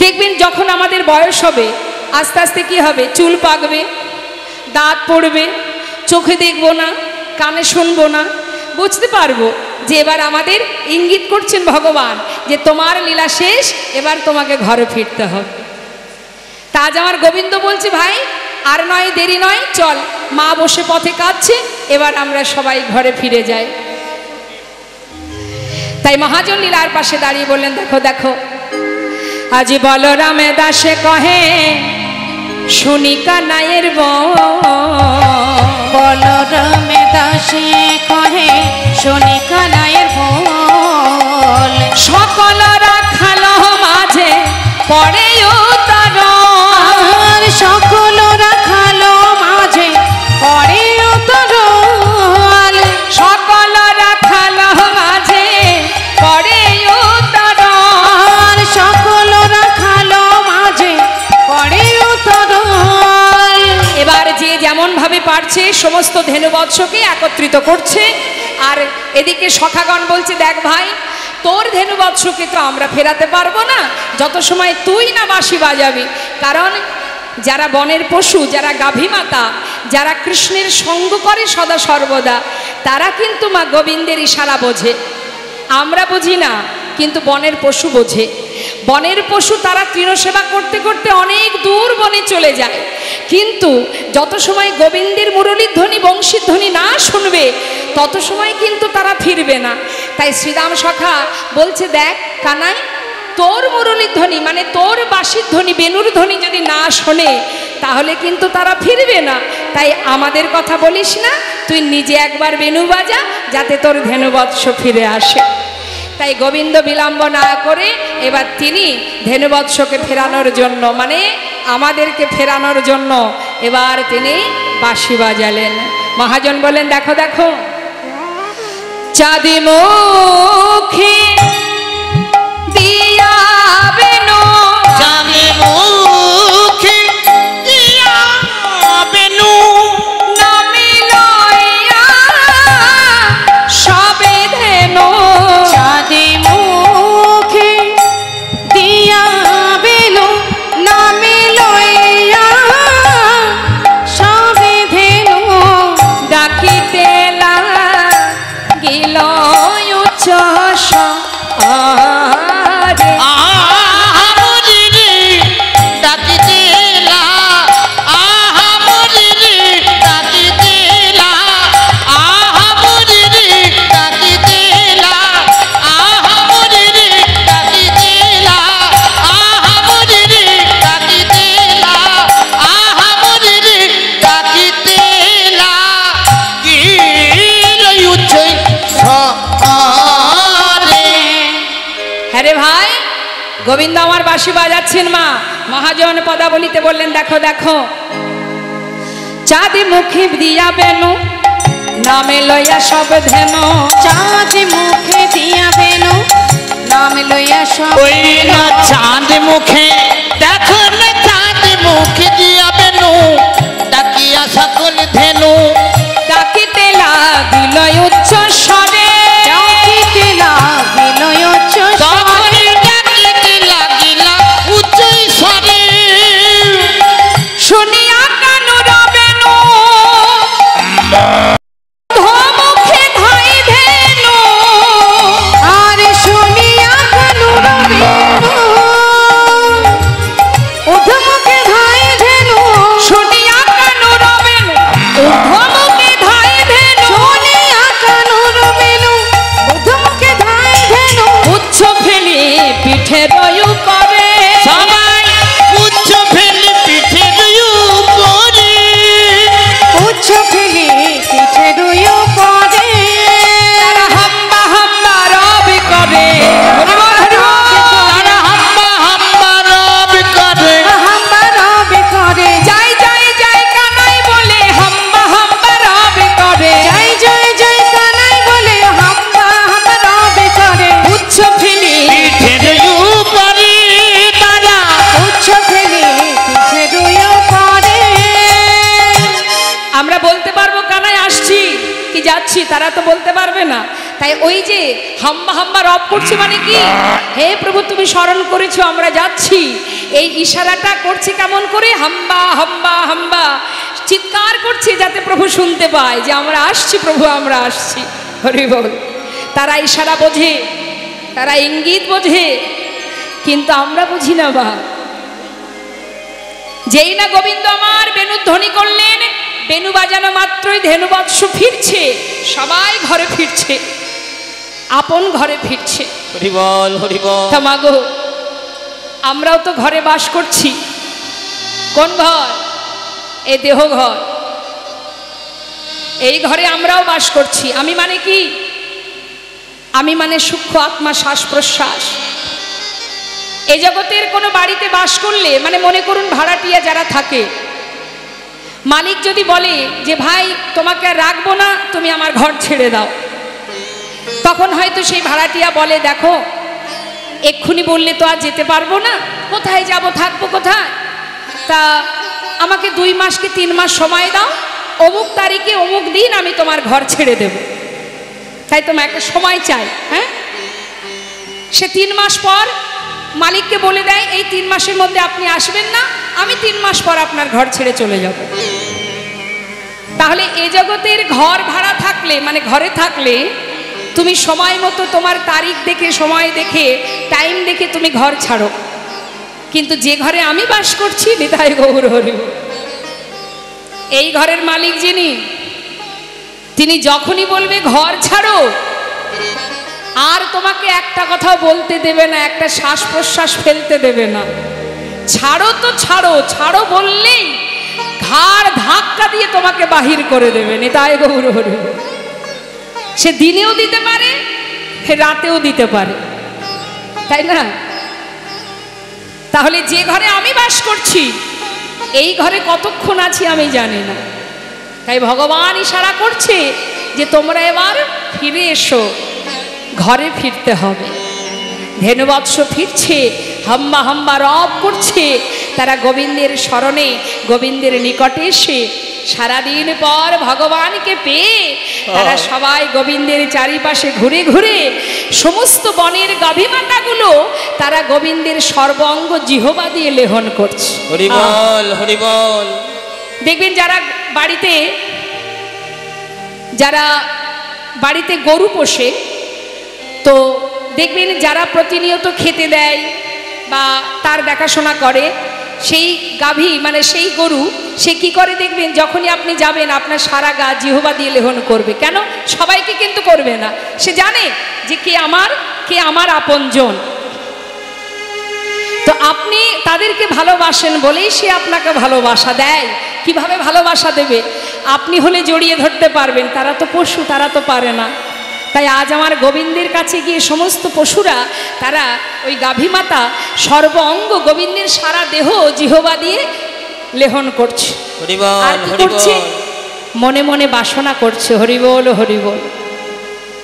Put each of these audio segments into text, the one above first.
দেখবেন যখন আমাদের বয়স হবে, আস্তে আস্তে কি হবে? চুল পাকবে, দাঁত পড়বে, চোখে দেখব না, কানে শুনব না। বুঝতে পারব যে এবার আমাদের ইঙ্গিত করছেন ভগবান যে তোমার লীলা শেষ, এবার তোমাকে ঘরে ফিরতে হবে। তা আজ আমার গোবিন্দ বলছে, ভাই, আর নয়, দেরি নয়, চল। মা বসে পথে কাঁদছে, এবার আমরা সবাই ঘরে ফিরে যাই। তাই মহাজন লীলার পাশে দাঁড়িয়ে বললেন, দেখো দেখো আজি বলরামে দাসে কহে শুনি কানাইয়ের বলরামে দাসে কহে শুনি কানায়ের বল সকল পারছে সমস্ত ধেনুবৎসকে একত্রিত করছে। আর এদিকে সখাগণ বলছে, দেখ ভাই, তোর ধেনুবৎসকে তো আমরা ফেরাতে পারব না। যত সময় তুই না বাঁশি বাজাবি, কারণ যারা বনের পশু, যারা গাভী মাতা, যারা কৃষ্ণের সঙ্গ করে সদা সর্বদা, তারা কিন্তু মা গোবিন্দের ইশারা বোঝে। আমরা বুঝি না কিন্তু বনের পশু বোঝে। বনের পশু তারা তৃণসেবা করতে করতে অনেক দূর বনে চলে যায়। কিন্তু যত সময় গোবিন্দের মুরলীর ধ্বনি, বংশীর ধ্বনি না শুনবে, তত সময় কিন্তু তারা ফিরবে না। তাই শ্রীরাম সখা বলছে, দেখ কানাই, তোর মুরলীর ধ্বনি মানে তোর বাঁশির ধ্বনি, বেনুর ধ্বনি যদি না শোনে, তাহলে কিন্তু তারা ফিরবে না। তাই আমাদের কথা বলিস না, তুই নিজে একবার বেনু বাজা, যাতে তোর ধেনুবৎস ফিরে আসে। তাই গোবিন্দ বিলম্ব না করে এবার তিনি ধেনুবৎসকে ফেরানোর জন্য মানে আমাদেরকে ফেরানোর জন্য এবার তিনি বাঁশি বাজালেন। মহাজন বলেন দেখো দেখো চাঁদি মুখে গোবিন্দ আমার বাঁশি বাজাচ্ছেন মা। মহাজন পদাবলিতে বললেন দেখো দেখো চাঁদি মুখে দিয়া বেনু নামে লইয়া সব ধেন চাঁদ মুখে দিয়া বেলো নামে লইয়া সব চাঁদ মুখে দেখো না চাঁদ মুখে দিয়া বেনু ডাকিয়া সকল ধেনু। ডাকিতে লাগিল উচ্চ তারা তো বলতে পারবে না। তাই ওই যে হাম্বা হাম্বা রব করছি মানে কি? হে প্রভু, তুমি স্মরণ করেছ, আমরা যাচ্ছি। এই ইশারাটা করছে কেমন করে? হাম্বা হাম্বা হাম্বা। চিৎকার করছে যাতে প্রভু শুনতে পায় যে আমরা আসছি, প্রভু আমরা আসছি। হরি বল। তারা ইশারা বোঝে, তারা ইঙ্গিত বোঝে, কিন্তু আমরা বুঝি না বা। যেই না গোবিন্দ আমার বেনু ধ্বনি করলেন বেনু বাজানো মাত্রই ধেনুবৎস ফিরছে। সবাই ঘরে ফিরছে। আপন ঘরে ফিরছে। হরি বল হরি মাগো আমরাও তো ঘরে বাস করছি। কোন ঘর? এ দেহ ঘর। এই ঘরে আমরাও বাস করছি। আমি মানে কি? আমি মানে সূক্ষ্ম আত্মা শ্বাস প্রশ্বাস এ জগতের কোনো বাড়িতে বাস করলে মানে মনে করুন ভাড়াটিয়া যারা থাকে মালিক যদি বলে যে, ভাই, তোমাকে আর রাখব না, তুমি আমার ঘর ছেড়ে দাও। তখন হয়তো সেই ভাড়াটিয়া বলে, দেখো, এক্ষুনি বললে তো আর যেতে পারব না। কোথায় যাব, থাকব কোথায়? তা আমাকে দুই মাস কি তিন মাস সময় দাও, অমুক তারিখে অমুক দিন আমি তোমার ঘর ছেড়ে দেব। তাই তোমার একটা সময় চাই হ্যাঁ? সে তিন মাস পর মালিককে বলে দেয়, এই তিন মাসের মধ্যে আপনি আসবেন না, আমি তিন মাস পর আপনার ঘর ছেড়ে চলে যাব। তাহলে এ জগতের ঘর ভাড়া থাকলে মানে ঘরে থাকলে, তুমি সময় মতো তোমার তারিখ দেখে, সময় দেখে টাইম দেখে তুমি ঘর ছাড়ো। কিন্তু যে ঘরে আমি বাস করছি, নিতাই গৌর হরি এই ঘরের মালিক যিনি, তিনি যখনই বলবে, ঘর ছাড়ো আর তোমাকে একটা কথা বলতে দেবে না, একটা শ্বাস প্রশ্বাস ফেলতে দেবে না। ছাড়ো তো ছাড়ো ছাড়ো বললেই ঘাড় ধাক্কা দিয়ে তোমাকে বাহির করে দেবে নিতাই গৌর হরি। সে দিনেও দিতে পারে, সে রাতেও দিতে পারে। তাই না? তাহলে যে ঘরে আমি বাস করছি, এই ঘরে কতক্ষণ আছি আমি জানি না। তাই ভগবান ইশারা করছে যে তোমরা এবার ফিরে এসো। ঘরে ফিরতে হবে। ধেনুবৎস ফিরছে হাম্বা হাম্বা রব করছে। তারা গোবিন্দের স্মরণে গোবিন্দের নিকটে এসে সারাদিন পর ভগবানকে পেয়ে তারা সবাই গোবিন্দের চারিপাশে ঘুরে ঘুরে সমস্ত বনের গাভীমাতাগুলো তারা গোবিন্দের সর্বঙ্গ জিহবা দিয়ে লেহন করছে। হরি বল হরি বল। দেখবেন যারা বাড়িতে যারা বাড়িতে গরু পোষে তো দেখবেন যারা প্রতিনিয়ত খেতে দেয় বা তার দেখাশোনা করে, সেই গাভী মানে সেই গরু, সে কি করে দেখবেন? যখনই আপনি যাবেন, আপনার সারা গা জিহবা দিয়ে লেহন করবে। কেন? সবাইকে কিন্তু করবে না। সে জানে যে কে আমার কে আমার আপনজন। তো আপনি তাদেরকে ভালোবাসেন বলেই সে আপনাকে ভালোবাসা দেয়। কীভাবে ভালোবাসা দেবে? আপনি হলে জড়িয়ে ধরতে পারবেন। তারা তো পশু, তারা তো পারে না। তাই আজ আমার গোবিন্দের কাছে গিয়ে সমস্ত পশুরা তারা ওই গাভী মাতা সর্ব অঙ্গ গোবিন্দের সারা দেহ জিহবা দিয়ে লেহন করছে। আর কি করছে? মনে মনে বাসনা করছে হরিবোল হরিবোল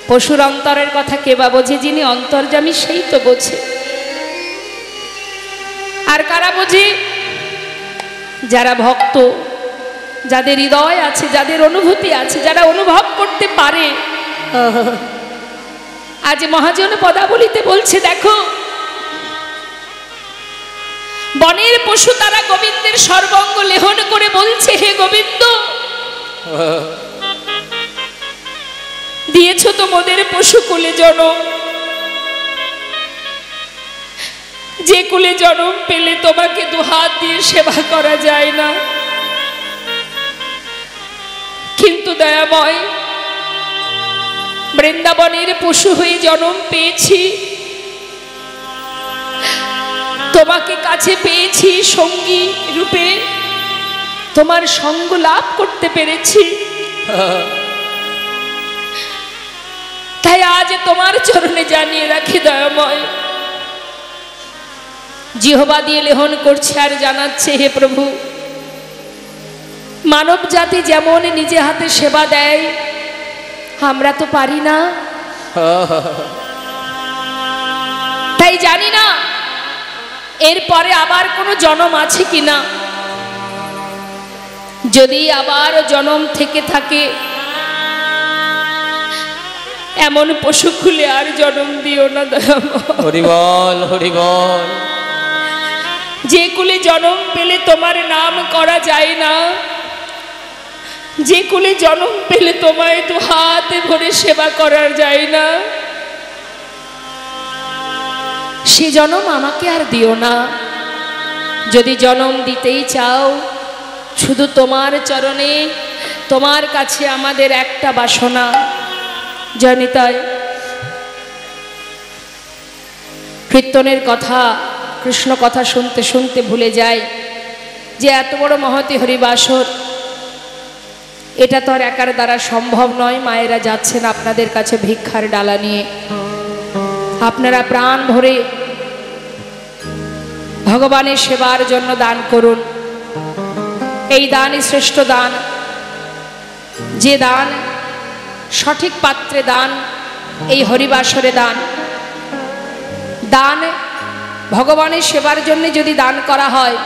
পশুর অন্তরের কথা কে বা বোঝে যিনি? অন্তর্জামী সেই তো বোঝে। আর কারা বোঝে? যারা ভক্ত যাদের হৃদয় আছে যাদের অনুভূতি আছে যারা অনুভব করতে পারে আজ মহাজন পদাবলিতে বলছে, দেখো, বনের পশু তারা গোবিন্দের সর্বঙ্গ লেহন করে বলছে, হে গোবিন্দ, দিয়েছ তো মোদের পশু কুলে জনম। যে কুলে জনম পেলে তোমাকে দুহাত দিয়ে সেবা করা যায় না। কিন্তু দয়াময় বৃন্দাবনের পশু হয়ে জন্ম পেয়েছি। তোমাকে কাছে পেয়েছি সঙ্গী রূপে। তোমার সঙ্গ লাভ করতে পেরেছি। তাই আজ তোমার চরণে জানিয়ে রাখি দয়াময়। জিহবা দিয়ে লেহন করছে আর জানাচ্ছে, হে প্রভু মানব জাতি যেমন নিজে হাতে সেবা দেয় আমরা তো পারি না। তাই জানি না এরপরে আবার কোনো জনম আছে কিনা। যদি আবার জনম থেকে থাকে এমন পশু খুলে আর জনম দিও না হরিবল হরিবল যে কুলে জন্ম পেলে তোমার নাম করা যায় না। যে কুলে জন্ম পেলে তোমায় তো হাতে ভরে সেবা করার যায় না। সে জনম আমাকে আর দিও না। যদি জনম দিতেই চাও, শুধু তোমার চরণে, তোমার কাছে আমাদের একটা বাসনা। জনিতায় কীর্তনের কথা, কৃষ্ণ কথা শুনতে শুনতে ভুলে যায় যে এত বড় মহতি হরিবাসর এটা তো আর একার দ্বারা সম্ভব নয়, মায়েরা যাচ্ছেন আপনাদের কাছে ভিক্ষার ডালা নিয়ে। আপনারা প্রাণ ভরে ভগবানের সেবার জন্য দান করুন। এই দানই শ্রেষ্ঠ দান। যে দান সঠিক পাত্রে দান, এই হরিবাসরে দান। দান ভগবানের সেবার জন্য যদি দান করা হয়,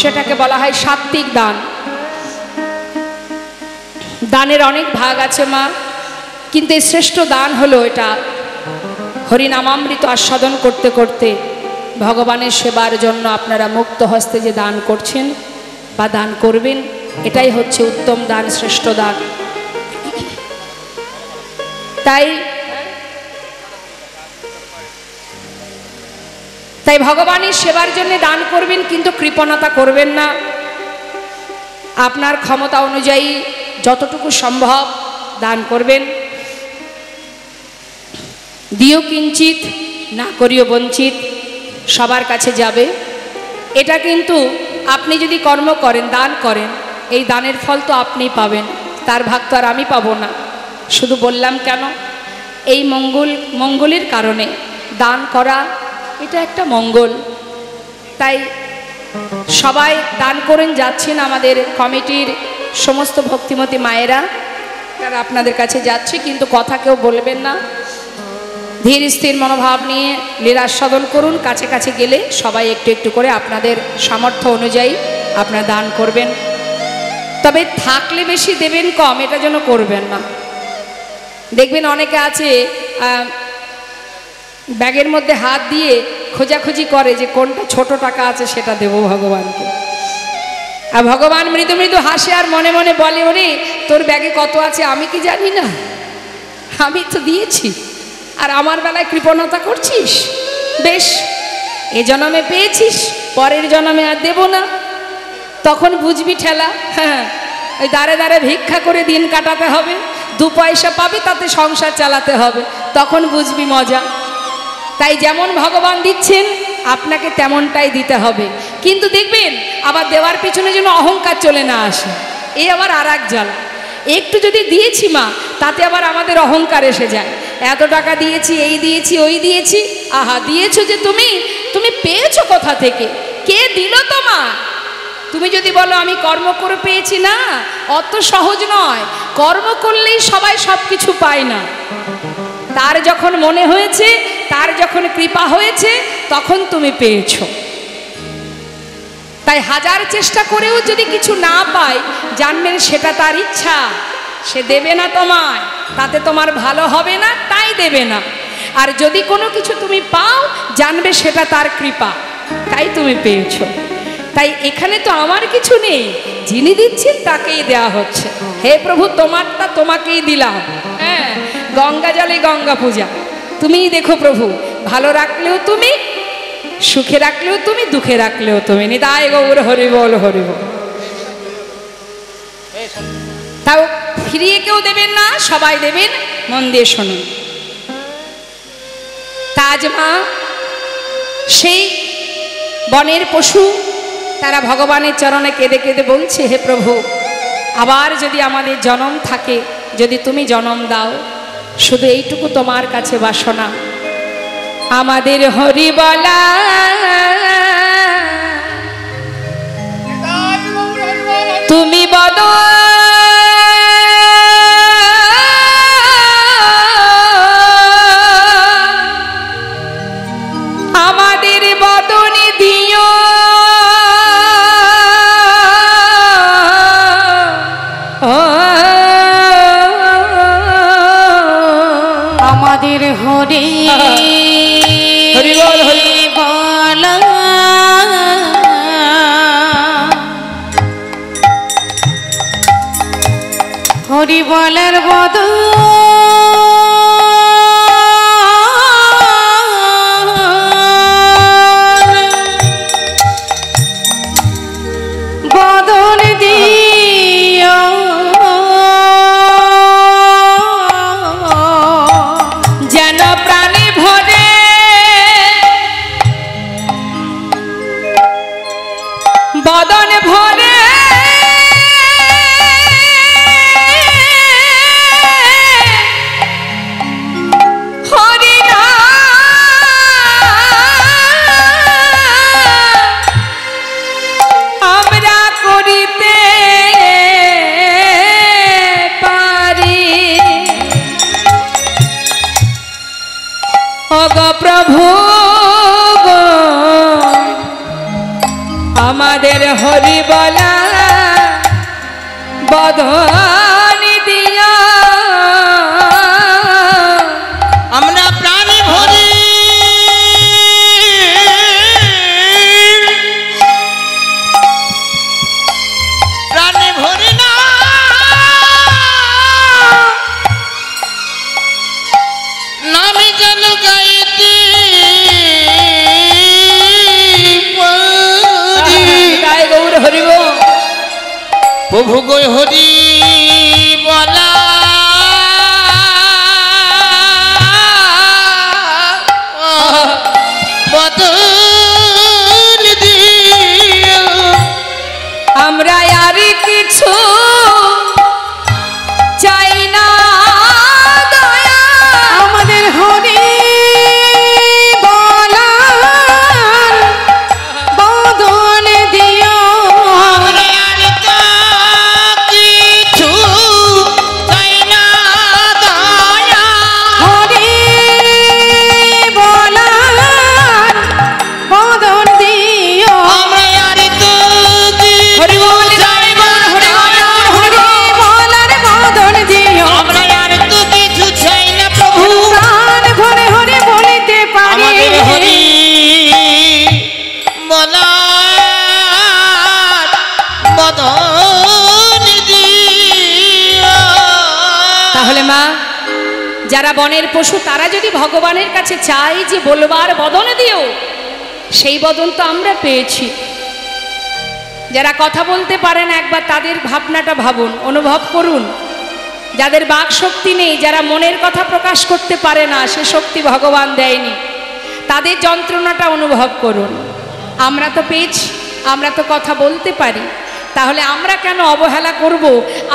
সেটাকে বলা হয় সাত্বিক দান। দানের অনেক ভাগ আছে, মা। কিন্তু এই শ্রেষ্ঠ দান হলো এটা হরিনামামৃত আস্বাদন করতে করতে ভগবানের সেবার জন্য আপনারা মুক্ত হস্তে যে দান করছেন বা দান করবেন, এটাই হচ্ছে উত্তম দান, শ্রেষ্ঠ দান। তাই তাই ভগবানের সেবার জন্য দান করবেন, কিন্তু কৃপণতা করবেন না। আপনার ক্ষমতা অনুযায়ী যতটুকু সম্ভব দান করবেন। দিও কিঞ্চিত, না করিও বঞ্চিত, সবার কাছে যাবে। এটা কিন্তু আপনি যদি কর্ম করেন, দান করেন, এই দানের ফল তো আপনিই পাবেন, তার ভাগ তো আর আমি পাবো না। শুধু বললাম কেন? এই মঙ্গল, মঙ্গলের কারণে দান করা, এটা একটা মঙ্গল। তাই সবাই দান করেন যাচ্ছেন আমাদের কমিটির সমস্ত ভক্তিমতী মায়েরা তারা আপনাদের কাছে যাচ্ছে, কিন্তু কথা কেউ বলবেন না। ধীর স্থির মনোভাব নিয়ে লীলাস্বাদন করুন। কাছে কাছে গেলে সবাই একটু একটু করে আপনাদের সামর্থ্য অনুযায়ী আপনারা দান করবেন। তবে থাকলে বেশি দেবেন কম, এটা যেন করবেন না। দেখবেন অনেকে আছে ব্যাগের মধ্যে হাত দিয়ে খোঁজাখুঁজি করে যে কোনটা ছোট টাকা আছে সেটা দেব ভগবানকে। আর ভগবান মৃদু মৃদু হাসে আর মনে মনে বলে, ওরে, তোর ব্যাগে কত আছে আমি কি জানি না? আমি তো দিয়েছি। আর আমার বেলায় কৃপণতা করছিস? বেশ, এ জন্মে পেয়েছিস, পরের জন্মে আর দেব না। তখন বুঝবি ঠেলা হ্যাঁ ওই দাঁড়ে দাঁড়ে ভিক্ষা করে দিন কাটাতে হবে, দু পয়সা পাবি তাতে সংসার চালাতে হবে। তখন বুঝবি মজা। তাই যেমন ভগবান দিচ্ছেন আপনাকে তেমনটাই দিতে হবে। কিন্তু দেখবেন, আবার দেওয়ার পিছনে যেন অহংকার চলে না আসে। এই আবার আর এক জ্বালা। একটু যদি দিয়েছি মা, তাতে আবার আমাদের অহংকার এসে যায়। এত টাকা দিয়েছি, এই দিয়েছি, ওই দিয়েছি। আহা, দিয়েছ যে তুমি? তুমি পেয়েছ কোথা থেকে? কে দিল তোমার? তুমি যদি বলো, আমি কর্ম করে পেয়েছি না, অত সহজ নয়। কর্ম করলেই সবাই সব কিছু পায় না। তার যখন মনে হয়েছে, তার যখন কৃপা হয়েছে, তখন তুমি পেয়েছ। তাই হাজার চেষ্টা করেও যদি কিছু না পায় জানবেন সেটা তার ইচ্ছা। সে দেবে না তোমায়, তাতে তোমার ভালো হবে না, তাই দেবে না। আর যদি কোনো কিছু তুমি পাও, জানবে সেটা তার কৃপা। তাই তুমি পেয়েছ। তাই এখানে তো আমার কিছু নেই, যিনি দিচ্ছেন তাকেই দেয়া হচ্ছে। হে প্রভু, তোমারটা তোমাকেই দিলাম। হ্যাঁ গঙ্গা জলে গঙ্গা পূজা। তুমিই দেখো প্রভু, ভালো রাখলেও তুমি, সুখে রাখলেও তুমি, দুঃখে রাখলেও তুমি। নিতায় গৌর হরি বল হরি বল। তাও ফিরিয়ে কেউ দেবেন না, সবাই দেবেন, মন দিয়ে শুনুন। তাজ মা সেই বনের পশু, তারা ভগবানের চরণে কেঁদে কেঁদে বলছে, হে প্রভু, আবার যদি আমাদের জনম থাকে, যদি তুমি জনম দাও শুধু এইটুকু তোমার কাছে বাসনা। আমাদের হরি বলা তুমি বদ হরি হরি বলা বধনি বনের পশু, তারা যদি ভগবানের কাছে চাই যে বলবার বদন দিও, সেই বদন তো আমরা পেয়েছি। যারা কথা বলতে পারেন একবার তাদের ভাবনাটা ভাবুন, অনুভব করুন। যাদের বাক শক্তি নেই, যারা মনের কথা প্রকাশ করতে পারে না, সে শক্তি ভগবান দেয়নি। তাদের যন্ত্রণাটা অনুভব করুন। আমরা তো পেয়েছি, আমরা তো কথা বলতে পারি। তাহলে আমরা কেন অবহেলা করব?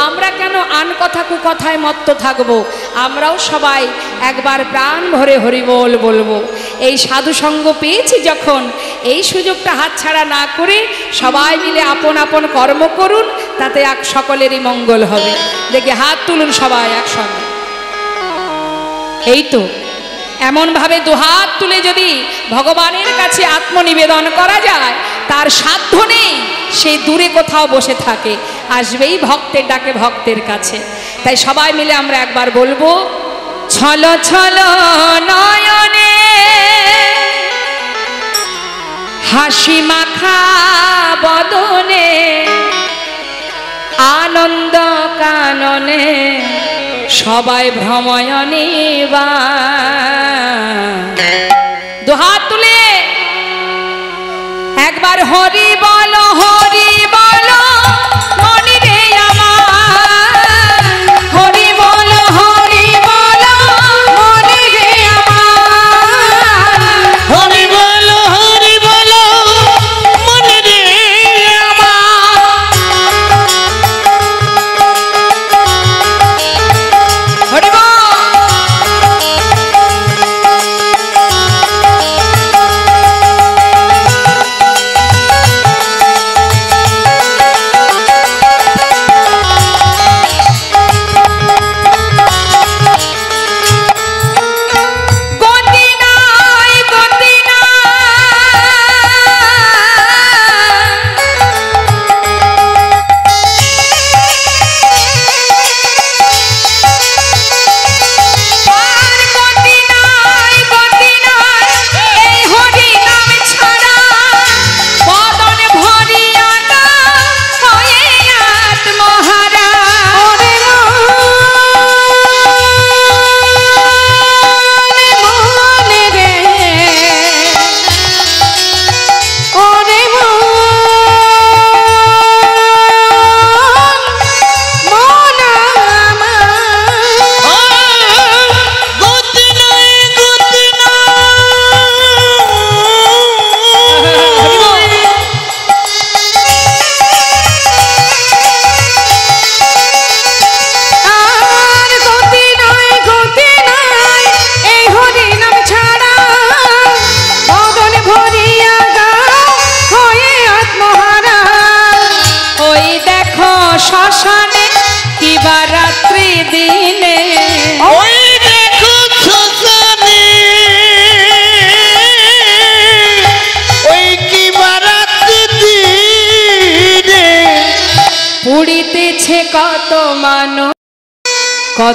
আমরা কেন আন কথা কুকথায় মত্ত থাকব? আমরাও সবাই একবার প্রাণ ভরে হরিবোল বলব। এই সাধু সঙ্গ পেয়েছি যখন, এই সুযোগটা হাতছাড়া না করে সবাই মিলে আপন আপন কর্ম করুন, তাতে এক সকলেরই মঙ্গল হবে। দেখে হাত তুলুন সবাই একসঙ্গে। এই তো, এমনভাবে দুহাত তুলে যদি ভগবানের কাছে আত্মনিবেদন করা যায়, তার সাধ্য নেই সেই দূরে কোথাও বসে থাকে, আসবেই ভক্তের ডাকে ভক্তের কাছে। তাই সবাই মিলে আমরা একবার বলব, ছল ছল নয়নে, হাসি মাখা বদনে, আনন্দ কাননে, সবাই ভ্রময়নে বা। দুহাত তুলে, একবার হরি বল, হরি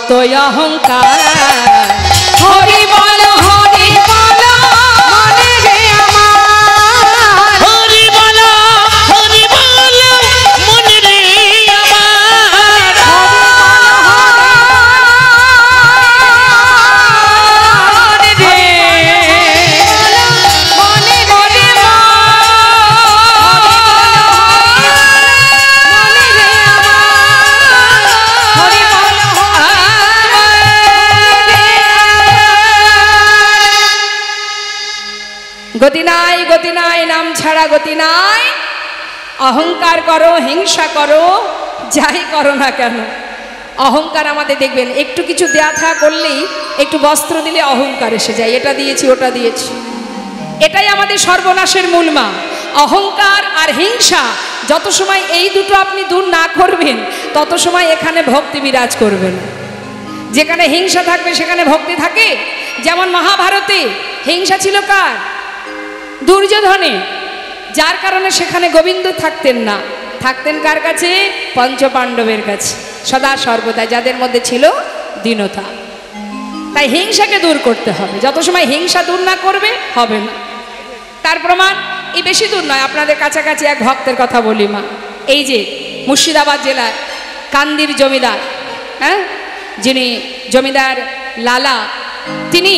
কত অহংকার করো, হিংসা করো, যাই করো না কেন। অহংকার আমাদের দেখবেন, একটু কিছু দেয়া থা করলেই একটু বস্ত্র দিলে অহংকার এসে যায়। এটা দিয়েছি, ওটা দিয়েছি। এটাই আমাদের সর্বনাশের মূল মা। অহংকার আর হিংসা, যত সময় এই দুটো আপনি দূর না করবেন, তত সময় এখানে ভক্তি বিরাজ করবেন। যেখানে হিংসা থাকবে, সেখানে ভক্তি থাকে। যেমন মহাভারতে, হিংসা ছিল কার? দুর্যোধনে। যার কারণে সেখানে গোবিন্দ থাকতেন না। থাকতেন কার কাছে? পঞ্চপাণ্ডবের কাছে। সদা সর্বদা যাদের মধ্যে ছিল দীনতা। তাই হিংসাকে দূর করতে হবে। যত সময় হিংসা দূর না করবে, হবে না। তার প্রমাণ? এই বেশি দূর নয়। আপনাদের কাছাকাছি এক ভক্তের কথা বলি, মা। এই যে মুর্শিদাবাদ জেলার কান্দির জমিদার হ্যাঁ? যিনি জমিদার লালা, তিনি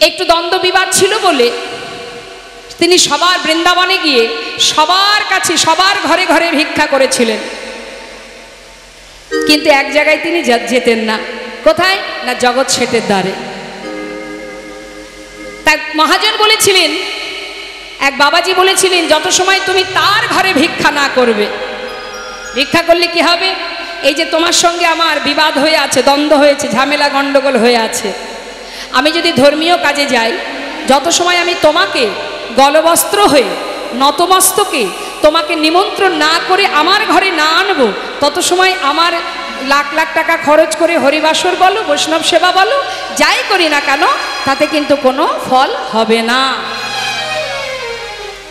একটু দ্বন্দ্ব বিবাদ ছিল বলে তিনি সবার বৃন্দাবনে গিয়ে সবার কাছে, সবার ঘরে ঘরে ভিক্ষা করেছিলেন। কিন্তু এক জায়গায় তিনি যেতেন না। কোথায়? না জগৎ শেঠের দ্বারে। তাই মহাজন বলেছিলেন, এক বাবাজি বলেছিলেন, যত সময় তুমি তার ঘরে ভিক্ষা না করবে, ভিক্ষা করলে কি হবে? এই যে তোমার সঙ্গে আমার বিবাদ হয়ে আছে, দ্বন্দ্ব হয়েছে, ঝামেলা গণ্ডগোল হয়ে আছে। আমি যদি ধর্মীয় কাজে যাই, যত সময় আমি তোমাকে গলবস্ত্র হয়ে নতমস্তকে তোমাকে নিমন্ত্রণ না করে আমার ঘরে না আনব। তত সময় আমার লাখ লাখ টাকা খরচ করে হরিবাসর বলো, বৈষ্ণব সেবা বলো, যাই করি না কেন, তাতে কিন্তু কোনো ফল হবে না।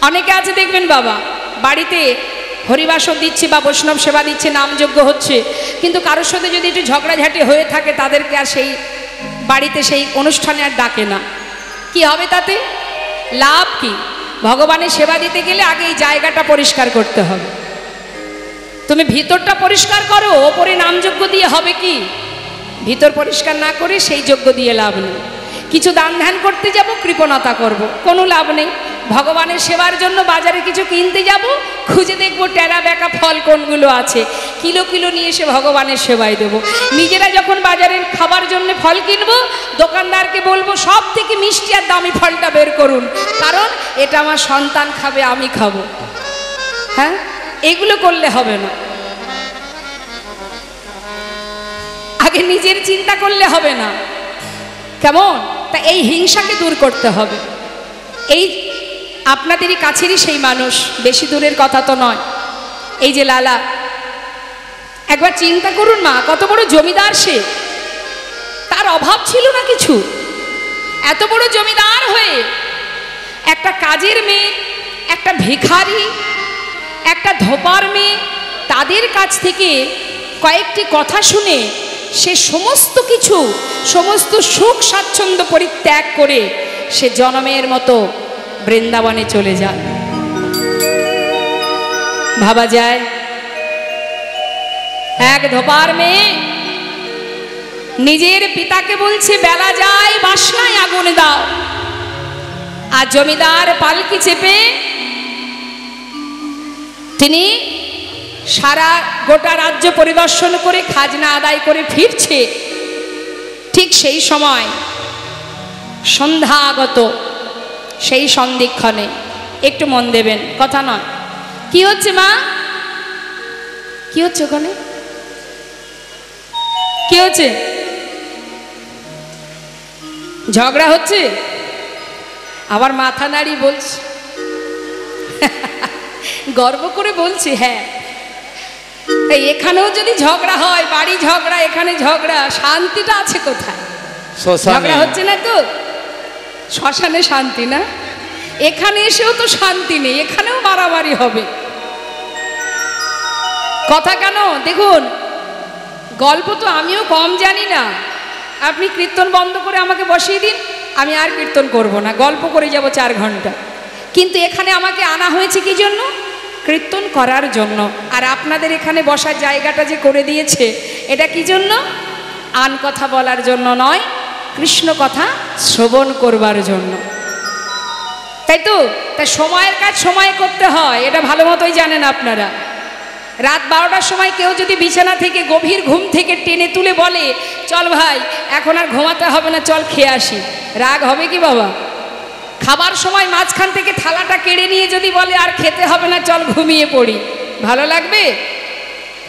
অনেকে আছে, দেখবেন বাবা, বাড়িতে হরিবাসন দিচ্ছে বা বৈষ্ণব সেবা দিচ্ছে নামযোগ্য হচ্ছে, কিন্তু কারোর সাথে যদি একটু ঝগড়াঝাটি হয়ে থাকে, তাদেরকে আর সেই বাড়িতে সেই অনুষ্ঠানে আর ডাকে না। কি হবে তাতে? লাভ কি? ভগবানের সেবা দিতে গেলে আগে এই জায়গাটা পরিষ্কার করতে হবে। তুমি ভিতরটা পরিষ্কার করো, ওপরে নামযোগ্য দিয়ে হবে কি? ভিতর পরিষ্কার না করে সেই যোগ্য দিয়ে লাভ নেই। কিছু দান ধ্যান করতে যাব, কৃপণতা করব। কোনো লাভ নেই। ভগবানের সেবার জন্য বাজারে কিছু কিনতে যাব, খুঁজে দেখব টেরা বেকা ফল কোনগুলো আছে। কিলো কিলো নিয়ে এসে ভগবানের সেবায় দেবো। নিজেরা যখন বাজারের খাবার জন্য ফল কিনবো, দোকানদারকে বলব সব থেকে মিষ্টি আর দামি ফলটা বের করুন। কারণ এটা আমার সন্তান খাবে, আমি খাব। হ্যাঁ? এগুলো করলে হবে না। আগে নিজের চিন্তা করলে হবে না। কেমন? তা এই হিংসাকে দূর করতে হবে। এই আপনাদেরই কাছেরই সেই মানুষ, বেশি দূরের কথা তো নয়। এই যে লালা, একবার চিন্তা করুন মা, কত বড় জমিদার সে। তার অভাব ছিল না কিছু? এত বড় জমিদার হয়ে একটা কাজের মেয়ে, একটা ভিখারি, একটা ধোপার মেয়ে, তাদের কাছ থেকে কয়েকটি কথা শুনে সে সমস্ত কিছু, সমস্ত সুখ স্বাচ্ছন্দ্য পরিত্যাগ করে সে জনমের মতো বৃন্দাবনে চলে যায়। ভাবা যায়, এক ধোপার মেয়ে নিজের পিতাকে বলছে, বেলা যায়, বাসনায় আগুন দাও। আর জমিদার পালকি চেপে তিনি সারা গোটা রাজ্য পরিদর্শন করে খাজনা আদায় করে ফিরছে। ঠিক সেই সময় সন্ধ্যাগত, সেই সন্ধিক্ষণে। একটু মন দেবেন, কথা নয়। কি হচ্ছে মা? কি হচ্ছে ওখানে? কি হচ্ছে? ঝগড়া হচ্ছে? আবার মাথা নাড়ি বলছে। গর্ব করে বলছি হ্যাঁ। তাই এখানেও যদি ঝগড়া হয় বাড়ি ঝগড়া এখানে ঝগড়া শান্তিটা আছে কোথায়? ঝগড়া হচ্ছে না তো? শ্মশানে শান্তি না? এখানে এসেও তো শান্তি নেই এখানেও মারামারি হবে। কথা কেন? দেখুন গল্প তো আমিও কম জানি না। আপনি কীর্তন বন্ধ করে আমাকে বসিয়ে দিন আমি আর কীর্তন করব না গল্প করে যাব চার ঘণ্টা। কিন্তু এখানে আমাকে আনা হয়েছে কি জন্য? কীর্তন করার জন্য। আর আপনাদের এখানে বসার জায়গাটা যে করে দিয়েছে, এটা কি জন্য? আন কথা বলার জন্য নয়, কৃষ্ণ কথা শ্রবণ করবার জন্য। তাই তো? তাই সময়ের কাজ সময়ে করতে হয়, এটা ভালো মতোই জানেন আপনারা। রাত বারোটার সময় কেউ যদি বিছানা থেকে গভীর ঘুম থেকে টেনে তুলে বলে, চল ভাই, এখন আর ঘুমাতে হবে না, চল খেয়ে আসি। রাগ হবে কি বাবা? খাবার সময় মাঝখান থেকে থালাটা কেড়ে নিয়ে যদি বলে, আর খেতে হবে না, চল ঘুমিয়ে পড়ি। ভালো লাগবে?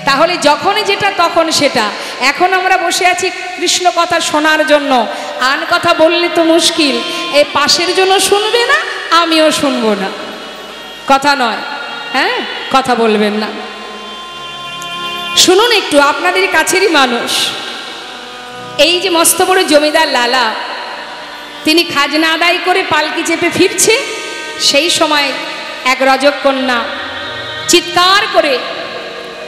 তাহলে যখনই যেটা, তখন সেটা। এখন আমরা বসে আছি কৃষ্ণ কথা শোনার জন্য। আন কথা বললে তো মুশকিল। এ পাশের জন্য শুনবে না, আমিও শুনব না। কথা নয় হ্যাঁ? কথা বলবেন না। শুনুন একটু, আপনাদের কাছেরই মানুষ। এই যে মস্ত বড় জমিদার লালা তিনি খাজনা আদায় করে পালকি চেপে ফিরছে। সেই সময় এক রজক কন্যা চিৎকার করে,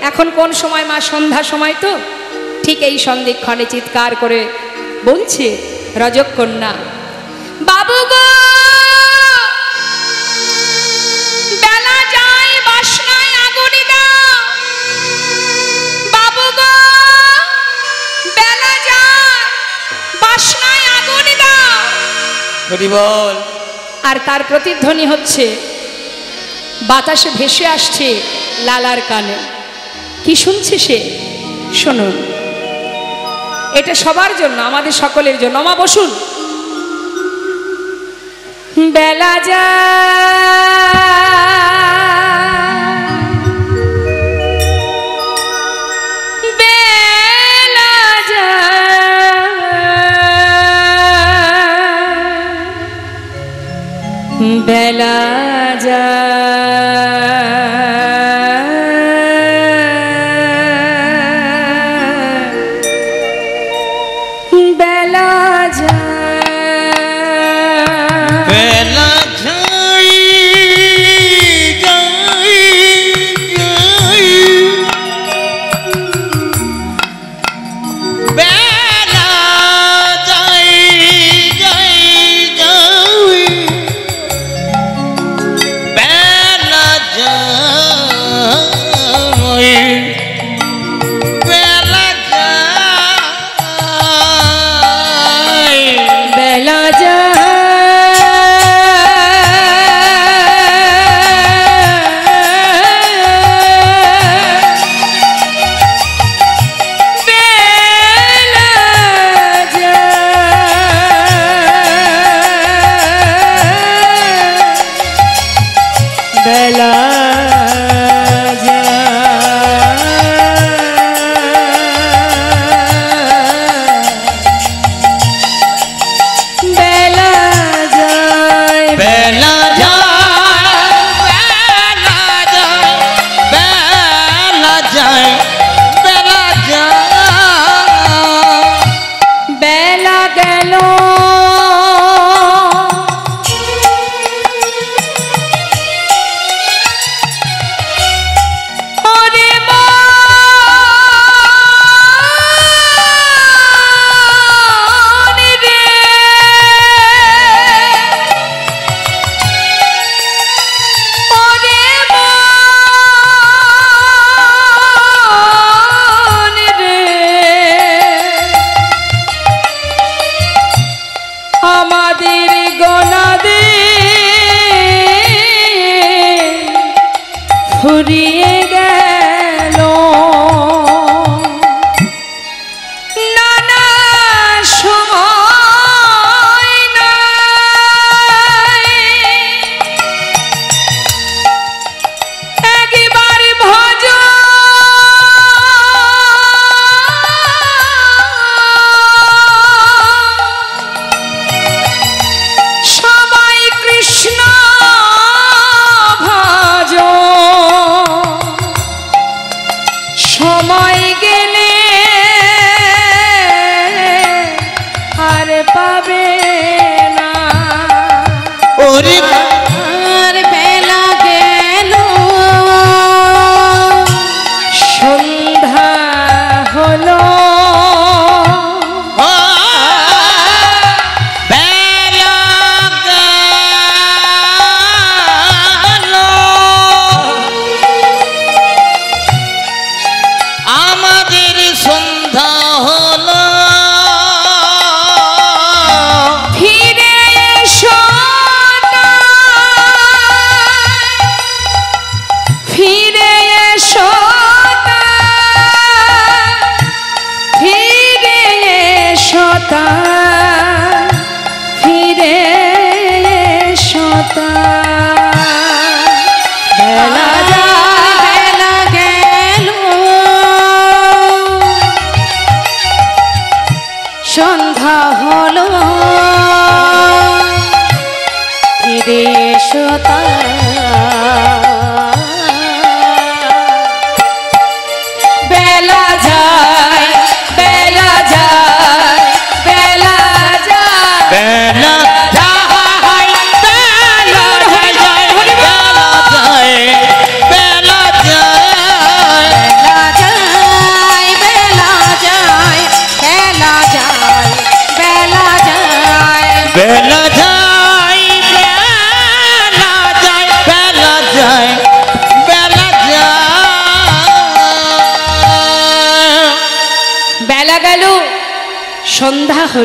এখন কোন সময় মা, সন্ধ্যা সময় তো? ঠিক এই সন্ধিক্ষণে চিৎকার করে বলছে রজক কন্যা বাবু গো হরি বল। আর তার প্রতিধ্বনি হচ্ছে, বাতাসে ভেসে আসছে লালার কানে। কি শুনছে সে? শুনুন। এটা সবার জন্য, আমাদের সকলের জন্য। মা, বসুন। বেলা যা বেলা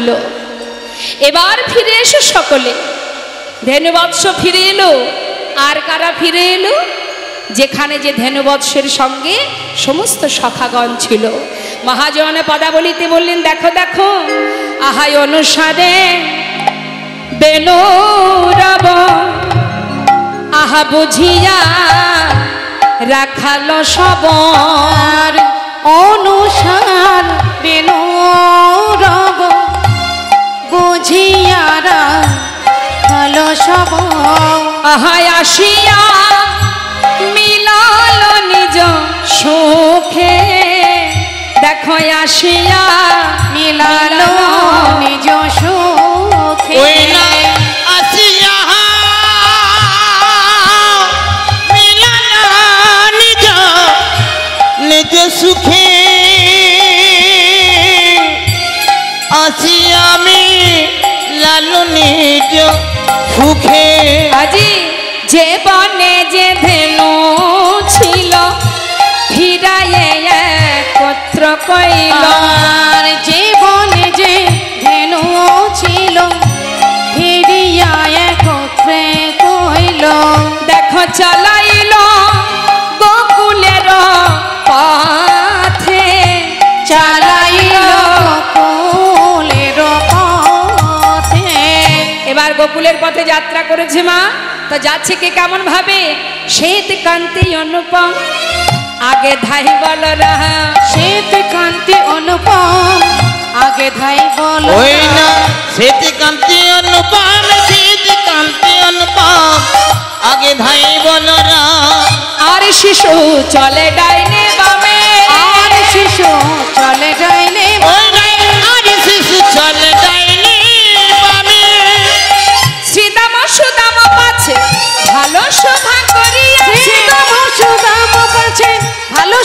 হলো এবার ফিরে এসো সকলে। ধেনুবৎস ফিরে এলো। আর কারা ফিরে এলো? যেখানে যে ধেনুবৎসের সঙ্গে সমস্ত সখাগণ ছিল। মহাজন পদাবলিতে বললেন, দেখো দেখো আহাই অনুসারে বেনুরব আহা বুঝিয়া রাখালো সব আর অনুসার বেনুরব বুঝিয়ারা ভালো সব। আসিয়া মিলাল নিজ সুখে। দেখো আসিয়া মিলালো নিজ সুখে। এবার পথে যাত্রা করেছে মা। তো যাচ্ছে কে কেমন ভাবে? শ্বেত কান্তি অনুপম। আগে ধাই বল রাহা। শ্বেত কান্তি অনুপম। আগে ধাই বল ওই না শ্বেত কান্তি অনুপম শ্বেত কান্তি অনুপম। আগে ধাই বলরা আর শিশু চলে ডাইনে বামে। আর শিশু চলে যাইলে ওই আর শিশু চলে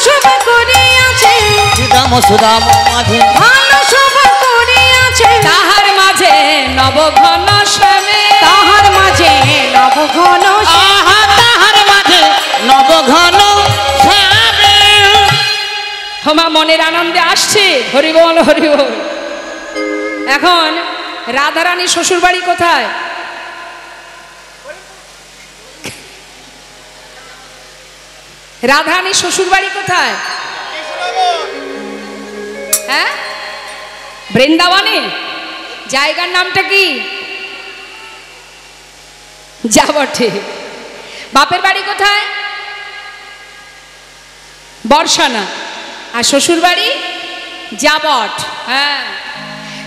শোভা করিয়াছে। সুদাম সুদাম মাঝে। ভালো শোভা করিয়াছে। তাহার মাঝে নবঘন শ্যামে। তাহার মাঝে নব ঘন আহা তাহার মাঝে নবঘন শ্যামে। হোমা মনের আনন্দে আসছে। হরিবল হরিবল এখন রাধারানী শ্বশুর বাড়ি কোথায়? রাধারানী শ্বশুর বাড়ি কোথায়? হ্যাঁ? বৃন্দাবনে? জায়গার নামটা কি? যা বটে। বাপের বাড়ি কোথায়? বর্ষানা। আর শ্বশুর বাড়ি যাবট হ্যাঁ।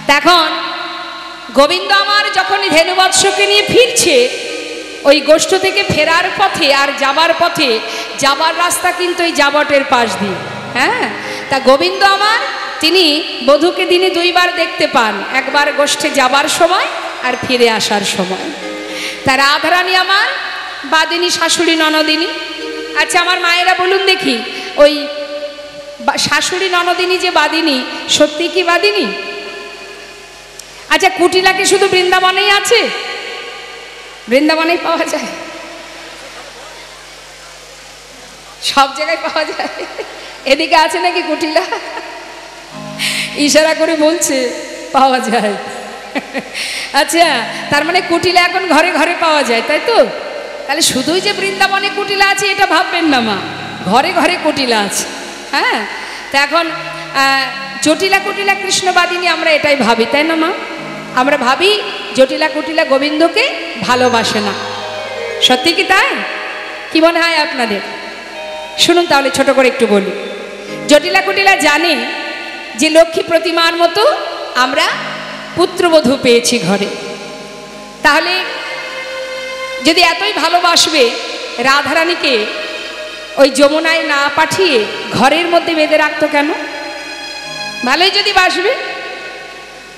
এখন গোবিন্দ আমার যখন ধেনুবৎসকে নিয়ে ফিরছে ওই গোষ্ঠ থেকে ফেরার পথে আর যাবার পথে যাবার রাস্তা কিন্তু ওই যাবটের পাশ দিয়ে। হ্যাঁ? তা গোবিন্দ আমার, তিনি বধূকে দিনে দুইবার দেখতে পান। একবার গোষ্ঠে যাবার সময় আর ফিরে আসার সময়। তা রাধারানী আমার, বাদিনী শাশুড়ি ননদিনী। আচ্ছা আমার মায়েরা বলুন দেখি, ওই শাশুড়ি ননদিনী যে বাদিনী, সত্যি কি বাদিনী? আচ্ছা কুটিলা কি শুধু বৃন্দাবনেই আছে? বৃন্দাবনেই পাওয়া যায়। সব জায়গায় পাওয়া যায়। এদিকে আছে নাকি কুটিলা? ইশারা করে বলছে, পাওয়া যায়। আচ্ছা তার মানে কুটিলা এখন ঘরে ঘরে পাওয়া যায়, তাই তো? তাহলে শুধুই যে বৃন্দাবনে কুটিলা আছে, এটা ভাববেন না মা। ঘরে ঘরে কুটিলা আছে। হ্যাঁ? তা এখন জটিলা কুটিলা কৃষ্ণবাদিনী আমরা এটাই ভাবি, তাই না মা? আমরা ভাবি জটিলা কুটিলা গোবিন্দকে ভালোবাসে না। সত্যি কি তাই? কি মনে হয় আপনাদের? শুনুন তাহলে, ছোট করে একটু বলি। জটিলা কুটিলা জানে যে লক্ষ্মী প্রতিমার মতো আমরা পুত্রবধূ পেয়েছি ঘরে। তাহলে যদি এতই ভালোবাসবে রাধারানীকে, ওই যমুনায় না পাঠিয়ে ঘরের মধ্যে বেঁধে রাখতো কেন? ভালোই যদি বাসবে।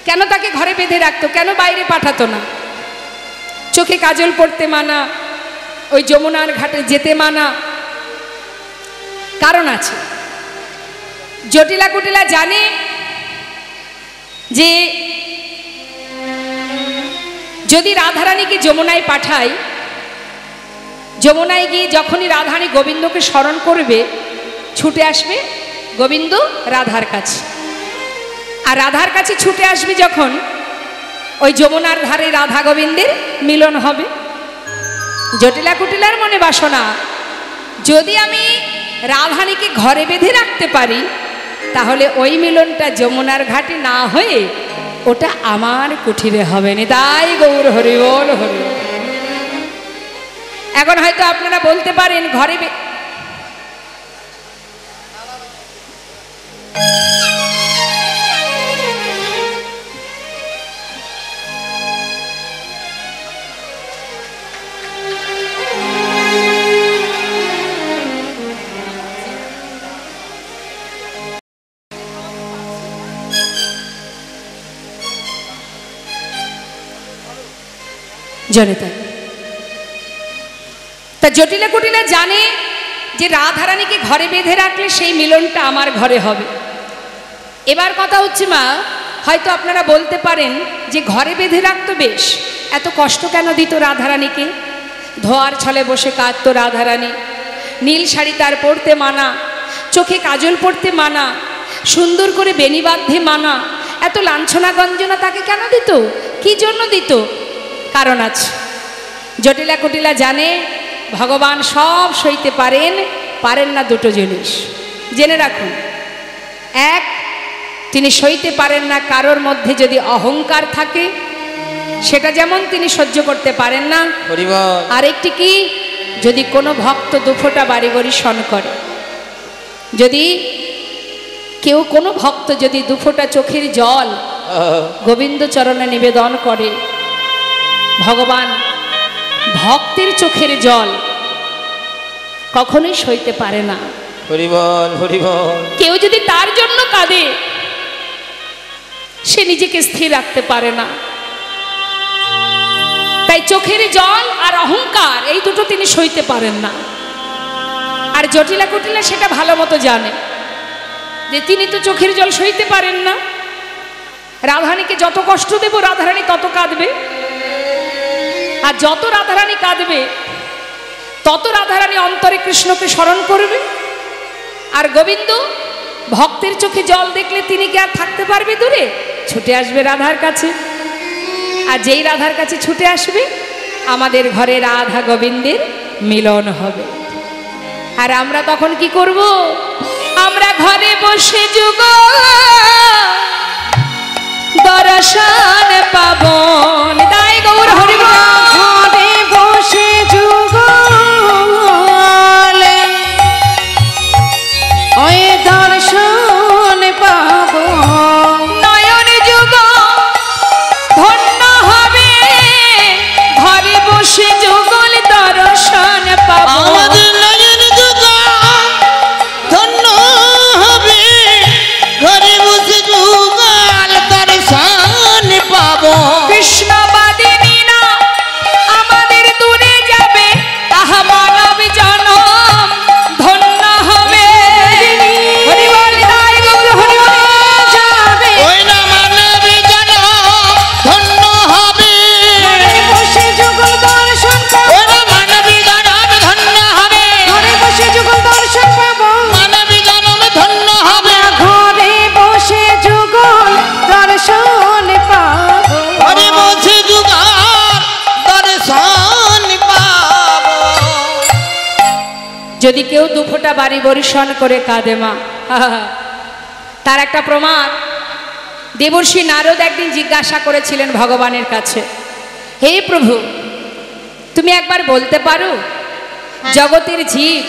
কেন তাকে ঘরে বেঁধে রাখতো? কেন বাইরে পাঠাতো না? চোখে কাজল পড়তে মানা, ওই যমুনার ঘাটে যেতে মানা। কারণ আছে, জটিলা কুটিলা জানে যে যদি রাধারানীকে যমুনায় পাঠায় যমুনায় গিয়ে যখনই রাধারানী গোবিন্দকে স্মরণ করবে, ছুটে আসবে গোবিন্দ রাধার কাছে। আর রাধার কাছে ছুটে আসবে যখন ওই যমুনার ধারে রাধা গোবিন্দের মিলন হবে। জটিলা কুটিলার মনে বাসনা, যদি আমি রাধানীকে ঘরে বেঁধে রাখতে পারি, তাহলে ওই মিলনটা যমুনার ঘাটে না হয়ে ওটা আমার কুঠিরে হবে না। তাই গৌর হরিবল হরি এখন হয়তো আপনারা বলতে পারেন, ঘরে জনিতা তা জটিলা কুটিলা জানে যে রাধারানীকে ঘরে বেঁধে রাখলে সেই মিলনটা আমার ঘরে হবে। এবার কথা হচ্ছে মা, হয়তো আপনারা বলতে পারেন যে ঘরে বেঁধে রাখতো বেশ, এত কষ্ট কেন দিত রাধারানীকে? ধোয়ার ছলে বসে কাঁদতো রাধারানী, নীল শাড়ি তার পরতে মানা, চোখে কাজল পরতে মানা, সুন্দর করে বেনি বাঁধে মানা, এত লাঞ্ছনা গঞ্জনা তাকে কেন দিত? কি জন্য দিত? কারণ আছে। জটিলা কুটিলা জানে ভগবান সব সইতে পারেন পারেন না দুটো জিনিস। জেনে রাখুন এক তিনি সইতে পারেন না কারোর মধ্যে যদি অহংকার থাকে সেটা যেমন তিনি সহ্য করতে পারেন না আরেকটি কি যদি কোনো ভক্ত দুফোটা বাড়ি বাড়ি শন করে যদি কেউ কোনো ভক্ত যদি দুফোটা চোখের জল গোবিন্দ চরণে নিবেদন করে ভগবান ভক্তের চোখের জল কখনোই সইতে পারে না। হরিবল হরিবল। কেউ যদি তার জন্য কাঁদে সে নিজেকে স্থির রাখতে পারে না। তাই চোখের জল আর অহংকার এই দুটো তিনি সইতে পারেন না। আর জটিলা কুটিলা সেটা ভালো মতো জানে। যে তিনি তো চোখের জল সইতে পারেন না। রাধারানীকে যত কষ্ট দেব রাধারানী তত কাঁদবে। আর যত রাধারানী কাঁদবে, তত রাধারানী অন্তরে কৃষ্ণকে স্মরণ করবে। আর গোবিন্দ, ভক্তের চোখে জল দেখলে তিনি কি আর থাকতে পারবে দূরে? ছুটে আসবে রাধার কাছে। আর যেই রাধার কাছে ছুটে আসবে, আমাদের ঘরে রাধা গোবিন্দের মিলন হবে। আর আমরা তখন কি করব? আমরা ঘরে বসে যুগ দর্শন পাবন। তাই গৌর হরিব বরিশন করে কাঁদে মা। তার একটা প্রমাণ। দেবর্ষী নারদ একদিন জিজ্ঞাসা করেছিলেন ভগবানের কাছে হে প্রভু তুমি একবার বলতে পারো? জগতের জীব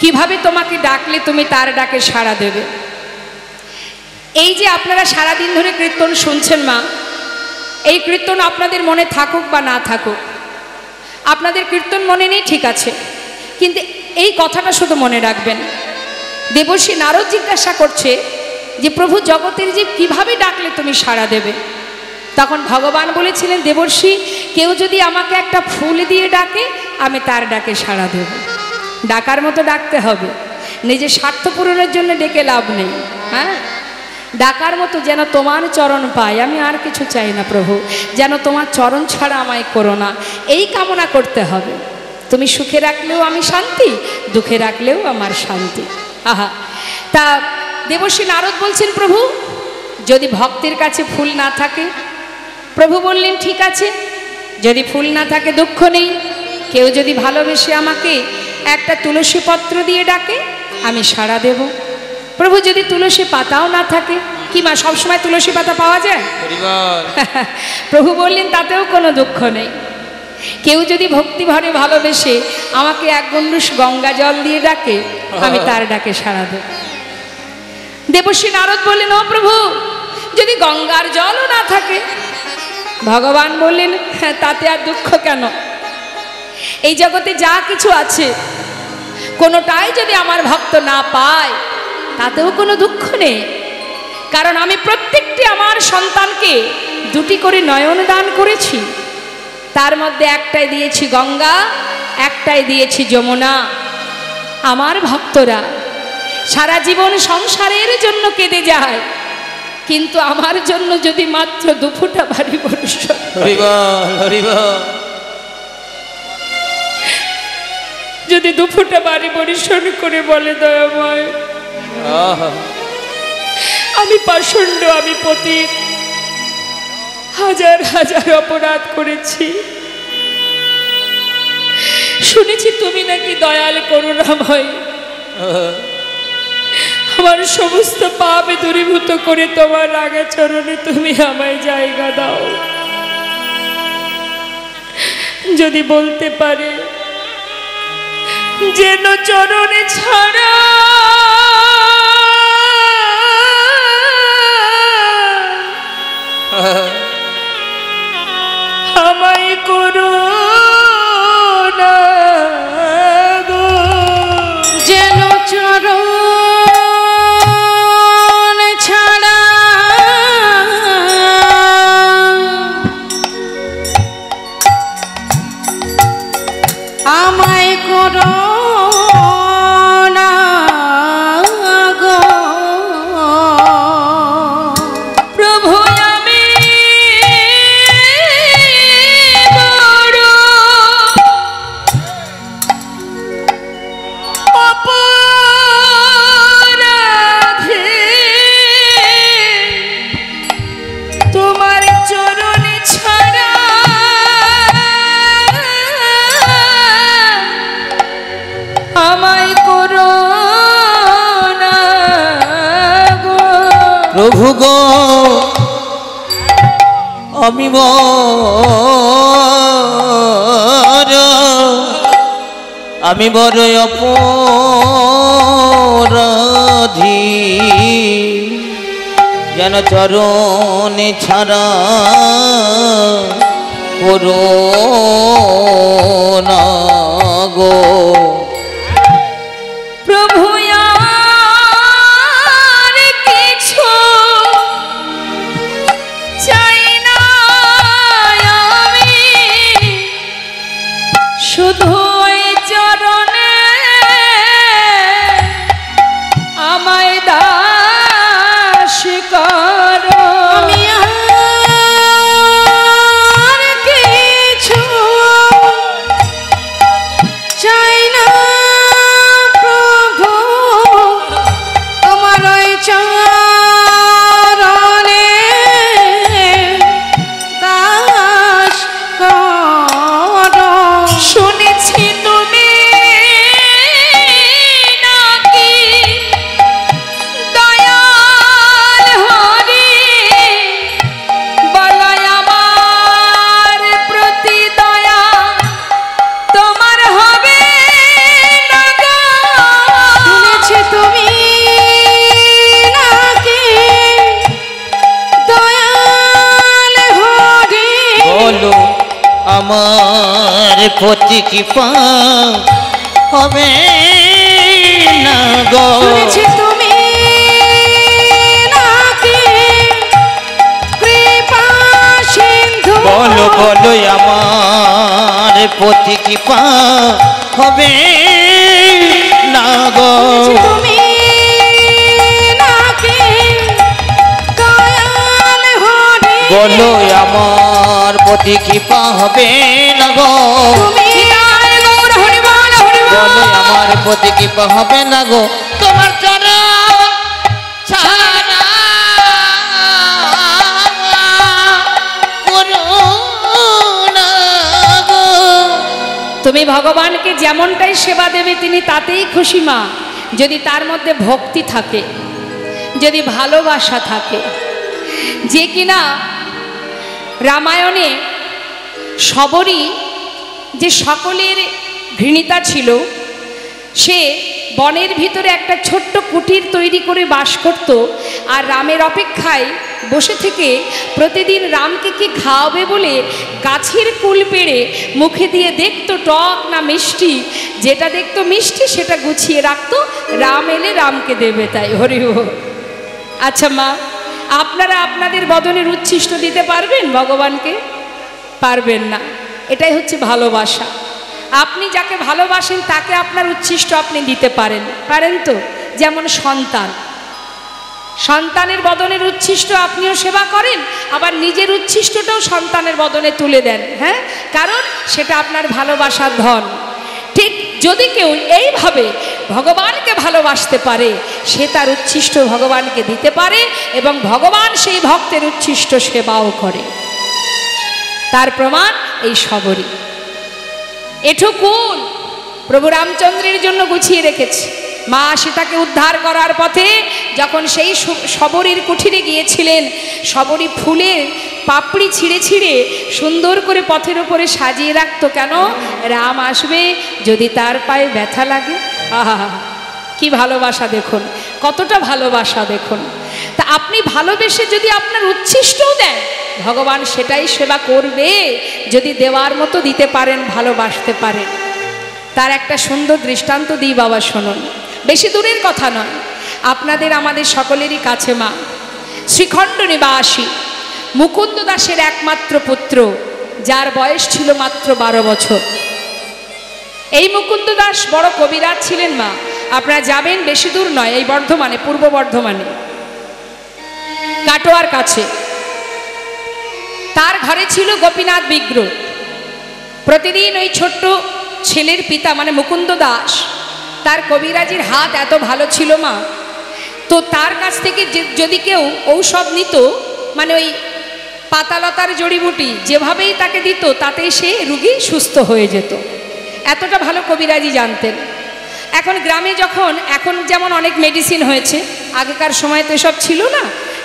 কীভাবে তোমাকে ডাকলে তুমি তার ডাকে সাড়া দেবে? এই যে আপনারা সারাদিন ধরে কীর্তন শুনছেন মা এই কীর্তন আপনাদের মনে থাকুক বা না থাকুক আপনাদের কীর্তন মনে নেই ঠিক আছে। এই কথাটা শুধু মনে রাখবেন। দেবর্ষী নারদ জিজ্ঞাসা করছে যে, প্রভু জগতের জীব কীভাবে ডাকলে তুমি সাড়া দেবে? তখন ভগবান বলেছিলেন, দেবর্ষী, কেউ যদি আমাকে একটা ফুল দিয়ে ডাকে, আমি তার ডাকে সাড়া দেব। ডাকার মতো ডাকতে হবে। নিজের স্বার্থ পূরণের জন্য ডেকে লাভ নেই। হ্যাঁ? ডাকার মতো যেন তোমার চরণ পাই আমি আর কিছু চাই না প্রভু। যেন তোমার চরণ ছাড়া আমায় করো না। এই কামনা করতে হবে। তুমি সুখে রাখলেও আমি শান্তি দুঃখে রাখলেও আমার শান্তি। আহা। তা দেবশ্রী নারদ বলছেন প্রভু যদি ভক্তের কাছে ফুল না থাকে প্রভু বললেন ঠিক আছে। যদি ফুল না থাকে দুঃখ নেই। কেউ যদি ভালোবেসে আমাকে একটা তুলসী পত্র দিয়ে ডাকে আমি সাড়া দেব। প্রভু যদি তুলসী পাতাও না থাকে কি মা সবসময় তুলসী পাতা পাওয়া যায়? প্রভু বললেন তাতেও কোনো দুঃখ নেই। কেউ যদি ভক্তি ভরে ভালোবেসে আমাকে এক গন্ডুস গঙ্গা জল দিয়ে ডাকে আমি তার ডাকে সাড়া দেব। দেবশ্রী নারদ বললেন ও প্রভু যদি গঙ্গার জলও না থাকে? ভগবান বললেন "হ্যাঁ, তাতে আর দুঃখ কেন? এই জগতে যা কিছু আছে কোনোটাই যদি আমার ভক্ত না পায় তাতেও কোনো দুঃখ নেই। কারণ আমি প্রত্যেকটি আমার সন্তানকে দুটি করে নয়ন দান করেছি। তার মধ্যে একটাই দিয়েছি গঙ্গা একটাই দিয়েছি যমুনা। আমার ভক্তরা সারা জীবন সংসারের জন্য কেঁদে যায় কিন্তু আমার জন্য যদি মাত্র দুফুটা বাড়ি বর্ষণ যদি দুফুটা বাড়ি পরিশ্রম করে বলে দয়াময় আমি পাষণ্ড আমি পতীত। হাজার হাজার অপরাধ করেছি। শুনেছি তুমি নাকি দয়াল করুণাময়। আমার সমস্ত পাপ দূরীভূত করে তোমার রাগা চরণে তুমি আমায় জায়গা দাও। যদি বলতে পারে, যেন চরণে ছাড়া আমায় করু। যেন চরণ আমায় করো গো। আমি আমি বড় অপরাধী। যেন চরণে ছাড়া করো গো। প্রভু প্রতি কৃপা হবে না গো। তুমি বলো বলো আমার প্রতি কৃপা হবে না গো। তুমি বলো আমার প্রতি কৃপা হবে না গো। বলো আমার প্রতি কৃপা হবে না গো। তোমার চরণ ছাড়া তুমি ভগবানকে যেমনটাই সেবা দেবে তিনি তাতেই খুশি মা। যদি তার মধ্যে ভক্তি থাকে যদি ভালোবাসা থাকে যে কিনা রামায়ণে সবরই যে সকলের ঘৃণিতা ছিল, সে বনের ভিতরে একটা ছোট্ট কুটির তৈরি করে বাস করত আর রামের অপেক্ষায় বসে থেকে প্রতিদিন রামকে কি খাওয়াবে বলে গাছের কুল পেড়ে মুখে দিয়ে দেখতো টক না মিষ্টি যেটা দেখতো মিষ্টি, সেটা গুছিয়ে রাখতো রাম এলে রামকে দেবে তাই, হরি বল। আচ্ছা মা আপনারা আপনাদের বদনের উচ্ছিষ্ট দিতে পারবেন ভগবানকে? পারবেন না। এটাই হচ্ছে ভালোবাসা। আপনি যাকে ভালোবাসেন, তাকে আপনার উচ্ছিষ্ট আপনি দিতে পারেন। পারেন তো? যেমন সন্তান। সন্তানের বদনের উচ্ছিষ্ট আপনিও সেবা করেন, আবার নিজের উচ্ছিষ্টটাও সন্তানের বদনে তুলে দেন হ্যাঁ? কারণ সেটা আপনার ভালোবাসার ধন। ঠিক যদি কেউ এইভাবে ভগবানকে ভালোবাসতে পারে, সে তার উচ্ছিষ্ট ভগবানকে দিতে পারে এবং ভগবান সেই ভক্তের উচ্ছিষ্ট সেবাও করে। তার প্রমাণ এই সবরই এঠুকুন প্রভু রামচন্দ্রের জন্য গুছিয়ে রেখেছে। মা সীতাকে উদ্ধার করার পথে যখন সেই শবরীর কুঠিরে গিয়েছিলেন, শবরী ফুলের পাপড়ি ছিঁড়ে ছিঁড়ে সুন্দর করে পথের উপরে সাজিয়ে রাখতো, কেন? রাম আসবে যদি তার পায়ে ব্যথা লাগে। আহা, কি ভালোবাসা দেখুন, কতটা ভালোবাসা দেখুন। তা আপনি ভালোবেসে যদি আপনার উচ্ছিষ্টও দেন, ভগবান সেটাই সেবা করবে, যদি দেওয়ার মতো দিতে পারেন, ভালোবাসতে পারেন। তার একটা সুন্দর দৃষ্টান্ত দিই বাবা, শুনুন। বেশি দূরের কথা নয়। আপনাদের আমাদের সকলেরই কাছে মা। শ্রীখণ্ড নিবাসী, মুকুন্দ দাসের একমাত্র পুত্র, যার বয়স ছিল মাত্র বারো বছর। এই মুকুন্দ দাস বড় কবিরাজ ছিলেন মা। আপনারা যাবেন বেশি দূর নয়, এই বর্ধমানে, পূর্ব বর্ধমানে। কাটোয়ার কাছে। তার ঘরে ছিল গোপীনাথ বিগ্রহ। প্রতিদিন ওই ছোট্ট ছেলের পিতা মানে মুকুন্দ দাস তার কবিরাজির হাত এত ভালো ছিল মা? তো তার কাছ থেকে যদি কেউ ঔষধ নিত মানে ওই পাতালতার জড়িবুটি, যেভাবেই তাকে দিত, তাতেই সে রুগী সুস্থ হয়ে যেত। এতটা ভালো কবিরাজি জানতেন। এখন গ্রামে যখন, এখন যেমন অনেক মেডিসিন হয়েছে, আগেকার সময় তো এসব ছিল না,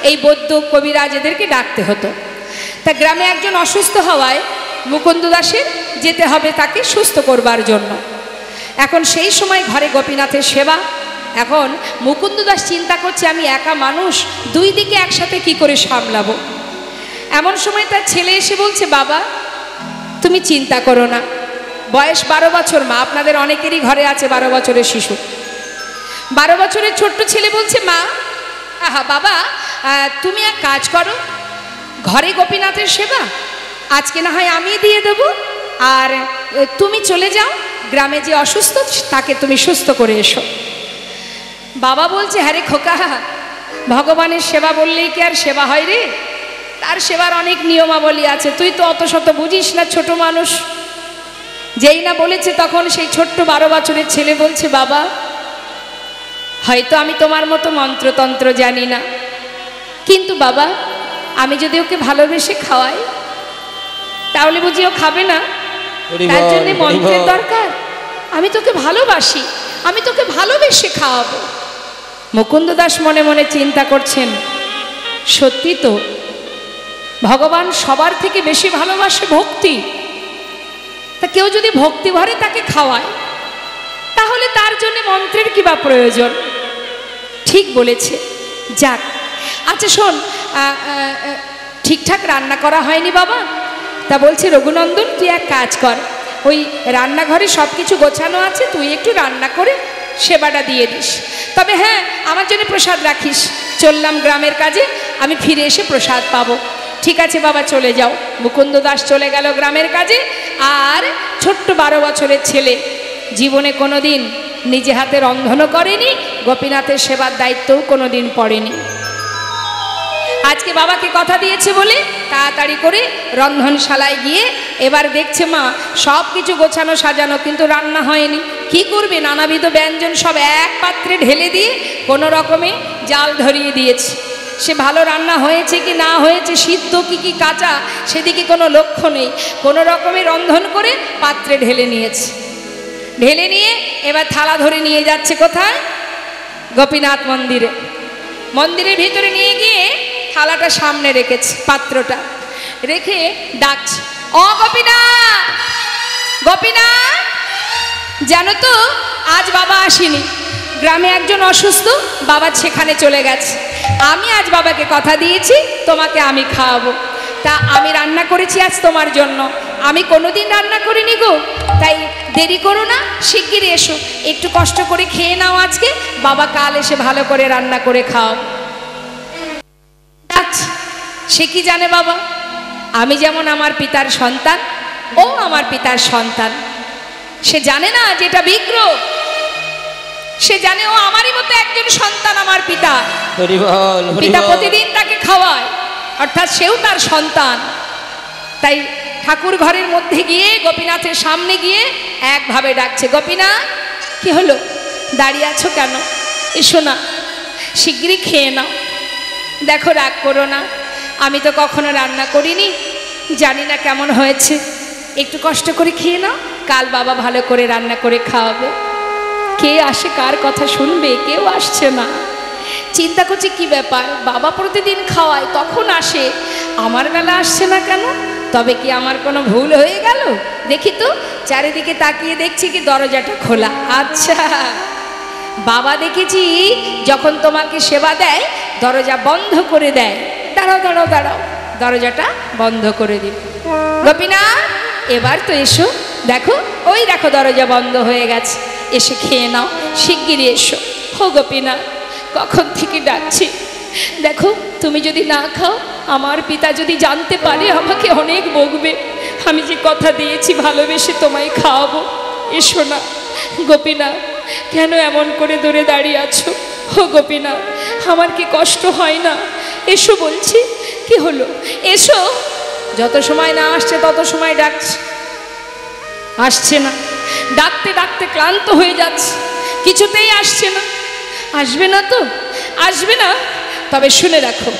এই বৌদ্ধ কবিরাজ এদেরকে ডাকতে হতো। তা গ্রামে একজন অসুস্থ হওয়ায় মুকুন্দ দাসের যেতে হবে তাকে সুস্থ করবার জন্য। এখন সেই সময় ঘরে গোপীনাথের সেবা। এখন মুকুন্দ দাস চিন্তা করছে, আমি একা মানুষ, দুই দিকে একসাথে কি করে সামলাবো? এমন সময় তার ছেলে এসে বলছে, বাবা, তুমি চিন্তা করো না। বয়স বারো বছর, মা আপনাদের অনেকেরই ঘরে আছে বারো বছরের শিশু। বারো বছরের ছোট্ট ছেলে বলছে, মা, আহা, বাবা তুমি এক কাজ করো, ঘরে গোপীনাথের সেবা। আজকে না হয় আমি দিয়ে দেবো, আর তুমি চলে যাও গ্রামে যে অসুস্থ, তাকে তুমি সুস্থ করে এসো। বাবা বলছে হ্যাঁ রে খোকা, ভগবানের সেবা বললেই কি আর সেবা হয় রে? তার সেবার অনেক নিয়মাবলী আছে। তুই তো অত শত বুঝিস না, ছোট মানুষ। যেই না বলেছে তখন সেই ছোট্ট বারো বছরের ছেলে বলছে, বাবা, হয়তো আমি তোমার মতো মন্ত্রতন্ত্র জানি না। কিন্তু বাবা, আমি যদি ওকে ভালোবেসে খাওয়াই, তাহলে বুঝি ও খাবে না? তার জন্য মন্ত্রের দরকার। আমি তোকে ভালোবাসি আমি তোকে ভালোবেসে খাওয়াবো। মুকুন্দ দাস মনে মনে চিন্তা করছেন সত্যি তো ভগবান সবার থেকে বেশি ভালোবাসে ভক্তি? তা কেউ যদি ভক্তি ভরে তাকে খাওয়ায় তাহলে তার জন্য মন্ত্রের কি বা প্রয়োজন? ঠিক বলেছে। যাক। আচ্ছা শোন ঠিকঠাক রান্না করা হয়নি বাবা? তা বলছে, রঘুনন্দন, তুই এক কাজ কর। ওই রান্নাঘরে সব কিছু গোছানো আছে, তুই একটু রান্না করে সেবাটা দিয়ে দিস। তবে হ্যাঁ আমার জন্য প্রসাদ রাখিস। চললাম গ্রামের কাজে, আমি ফিরে এসে প্রসাদ পাবো। ঠিক আছে বাবা, চলে যাও। মুকুন্দ দাস চলে গেল গ্রামের কাজে। আর ছোট্ট বারো বছরের ছেলে, জীবনে কোনো দিন নিজে হাতে রন্ধনও করেনি, গোপীনাথের সেবার দায়িত্বও কোনো দিন পড়েনি। আজকে বাবাকে কথা দিয়েছে বলে তাড়াতাড়ি করে রন্ধনশালায় গিয়ে এবার দেখছে মা সব কিছু গোছানো, সাজানো, কিন্তু রান্না হয়নি। কি করবে? নানাবিধ ব্যঞ্জন সব এক পাত্রে ঢেলে দিয়ে কোনো রকমে জাল ধরিয়ে দিয়েছে। সে ভালো রান্না হয়েছে কি না হয়েছে, সিদ্ধ কি কি কাঁচা, সেদিকে কোনো লক্ষ্য নেই। কোনো রকমে রন্ধন করে পাত্রে ঢেলে নিয়েছে। ঢেলে নিয়ে এবার থালা ধরে নিয়ে যাচ্ছে কোথায়? গোপীনাথ মন্দিরে। মন্দিরের ভিতরে নিয়ে গিয়ে থালাটা সামনে রেখেছে, পাত্রটা। রেখে ডাকছে, ও গোপীনা! গোপীনা! জানো তো আজ বাবা আসেনি। গ্রামে একজন অসুস্থ, বাবা সেখানে চলে গেছে। আমি আজ বাবাকে কথা দিয়েছি, তোমাকে আমি খাওয়াবো। তা আমি রান্না করেছি আজ তোমার জন্য। আমি কোনোদিন রান্না করিনি গো। তাই দেরি করো না, শিগগিরই এসো। একটু কষ্ট করে খেয়ে নাও আজকে। বাবা কাল এসে ভালো করে রান্না করে খাও সে কি জানে বাবা? আমি যেমন আমার পিতার সন্তান ও আমার পিতার সন্তান। সে জানে না যে এটা বিগ্রহ। সে জানে ও আমারই মতো একজন সন্তান আমার পিতা। পিতা প্রতিদিন তাকে খাওয়ায় অর্থাৎ সেও তার সন্তান। তাই ঠাকুর ঘরের মধ্যে গিয়ে গোপীনাথের সামনে গিয়ে একভাবে ডাকছে গোপীনাথ কি হলো? দাঁড়িয়ে আছো কেন? এসো না শিগগিরই খেয়ে নাও। দেখো রাগ করো না। আমি তো কখনো রান্না করিনি। জানি না কেমন হয়েছে। একটু কষ্ট করে খেয়ে নাও। কাল বাবা ভালো করে রান্না করে খাওয়াবে। কে আসে কার কথা শুনবে? কেউ আসছে না। চিন্তা করছে কি ব্যাপার? বাবা প্রতিদিন খাওয়ায়, তখন আসে। আমার বেলা আসছে না কেন? তবে কি আমার কোনো ভুল হয়ে গেল? দেখি তো, চারিদিকে তাকিয়ে দেখছি কি দরজাটা খোলা। আচ্ছা। বাবা দেখেছি, যখন তোমাকে সেবা দেয়, দরজা বন্ধ করে দেয়। দাঁড়াও দাঁড়াও দাঁড়াও। দরজাটা বন্ধ করে দিল গোপীনা এবার তো এসো। দেখো, ওই দেখো দরজা বন্ধ হয়ে গেছে। এসে খেয়ে নাও, শিগগিরই এসো। হো গোপীনা কখন থেকে ডাকছি? দেখো, তুমি যদি না খাও, আমার পিতা যদি জানতে পারে, আমাকে অনেক বকবে। আমি যে কথা দিয়েছি, ভালোবেসে তোমায় খাওয়াবো। এসো না গোপীনা কেন এমন করে দূরে দাঁড়িয়ে আছো? ও গোপীনা আমার কি কষ্ট হয় না? এসো বলছি, কি হলো? এসো। যত সময় না আসছে, তত সময় ডাকছে। আসছে না। ডাকতে ডাকতে ক্লান্ত হয়ে যাচ্ছে। কিছুতেই আসছে না। আসবে না তো? আসবে না? তবে শুনে রাখো,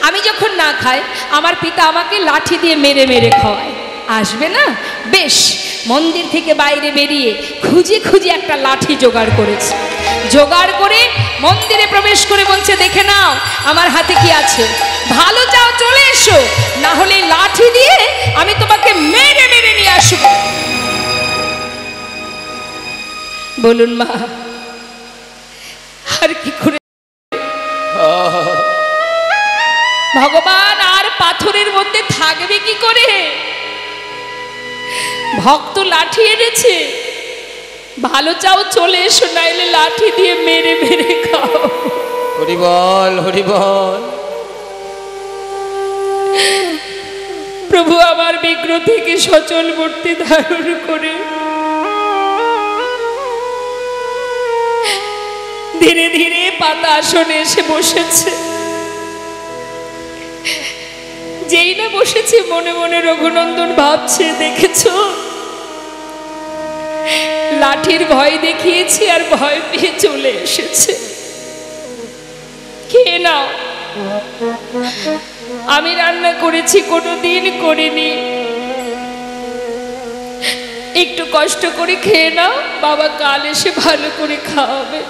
আমি যখন না খাই, আমার পিতা আমাকে লাঠি দিয়ে মেরে মেরে খাওয়ায়। আসবে না? বেশ মন্দির থেকে বাইরে বেরিয়ে খুঁজে খুঁজে একটা লাঠি জোগাড় করেছে। জোগাড় করে মন্দিরে প্রবেশ করে বলছে দেখে নাও আমার হাতে কি আছে। ভালো চাও চলে এসো। না হলে লাঠি দিয়ে আমি তোমাকে মেরে মেরে নিয়ে আসব। বলুন মা আর কি করে? ভগবান আর পাথরের মধ্যে থাকবে কি করে? ভক্ত লাঠি এনেছে। ভালো চাও চলে এসো নাইলে লাঠি দিয়ে মেরে মেরে খাও। হরিবল হরিবল প্রভু আমার বিগ্রহ থেকে সচল মূর্তি ধারণ করে। ধীরে ধীরে পাতা আসনে এসে বসেছে। যেই না বসেছে, মনে মনে রঘুনন্দন ভাবছে, দেখেছ? লাঠির ভয় দেখিয়েছি আর ভয় পেয়ে চলে এসেছে। খেয়ে নাও। আমি রান্না করেছি কোনো দিন করিনি। একটু কষ্ট করে খেয়ে নাও, বাবা কাল এসে ভালো করে খাওয়াবে।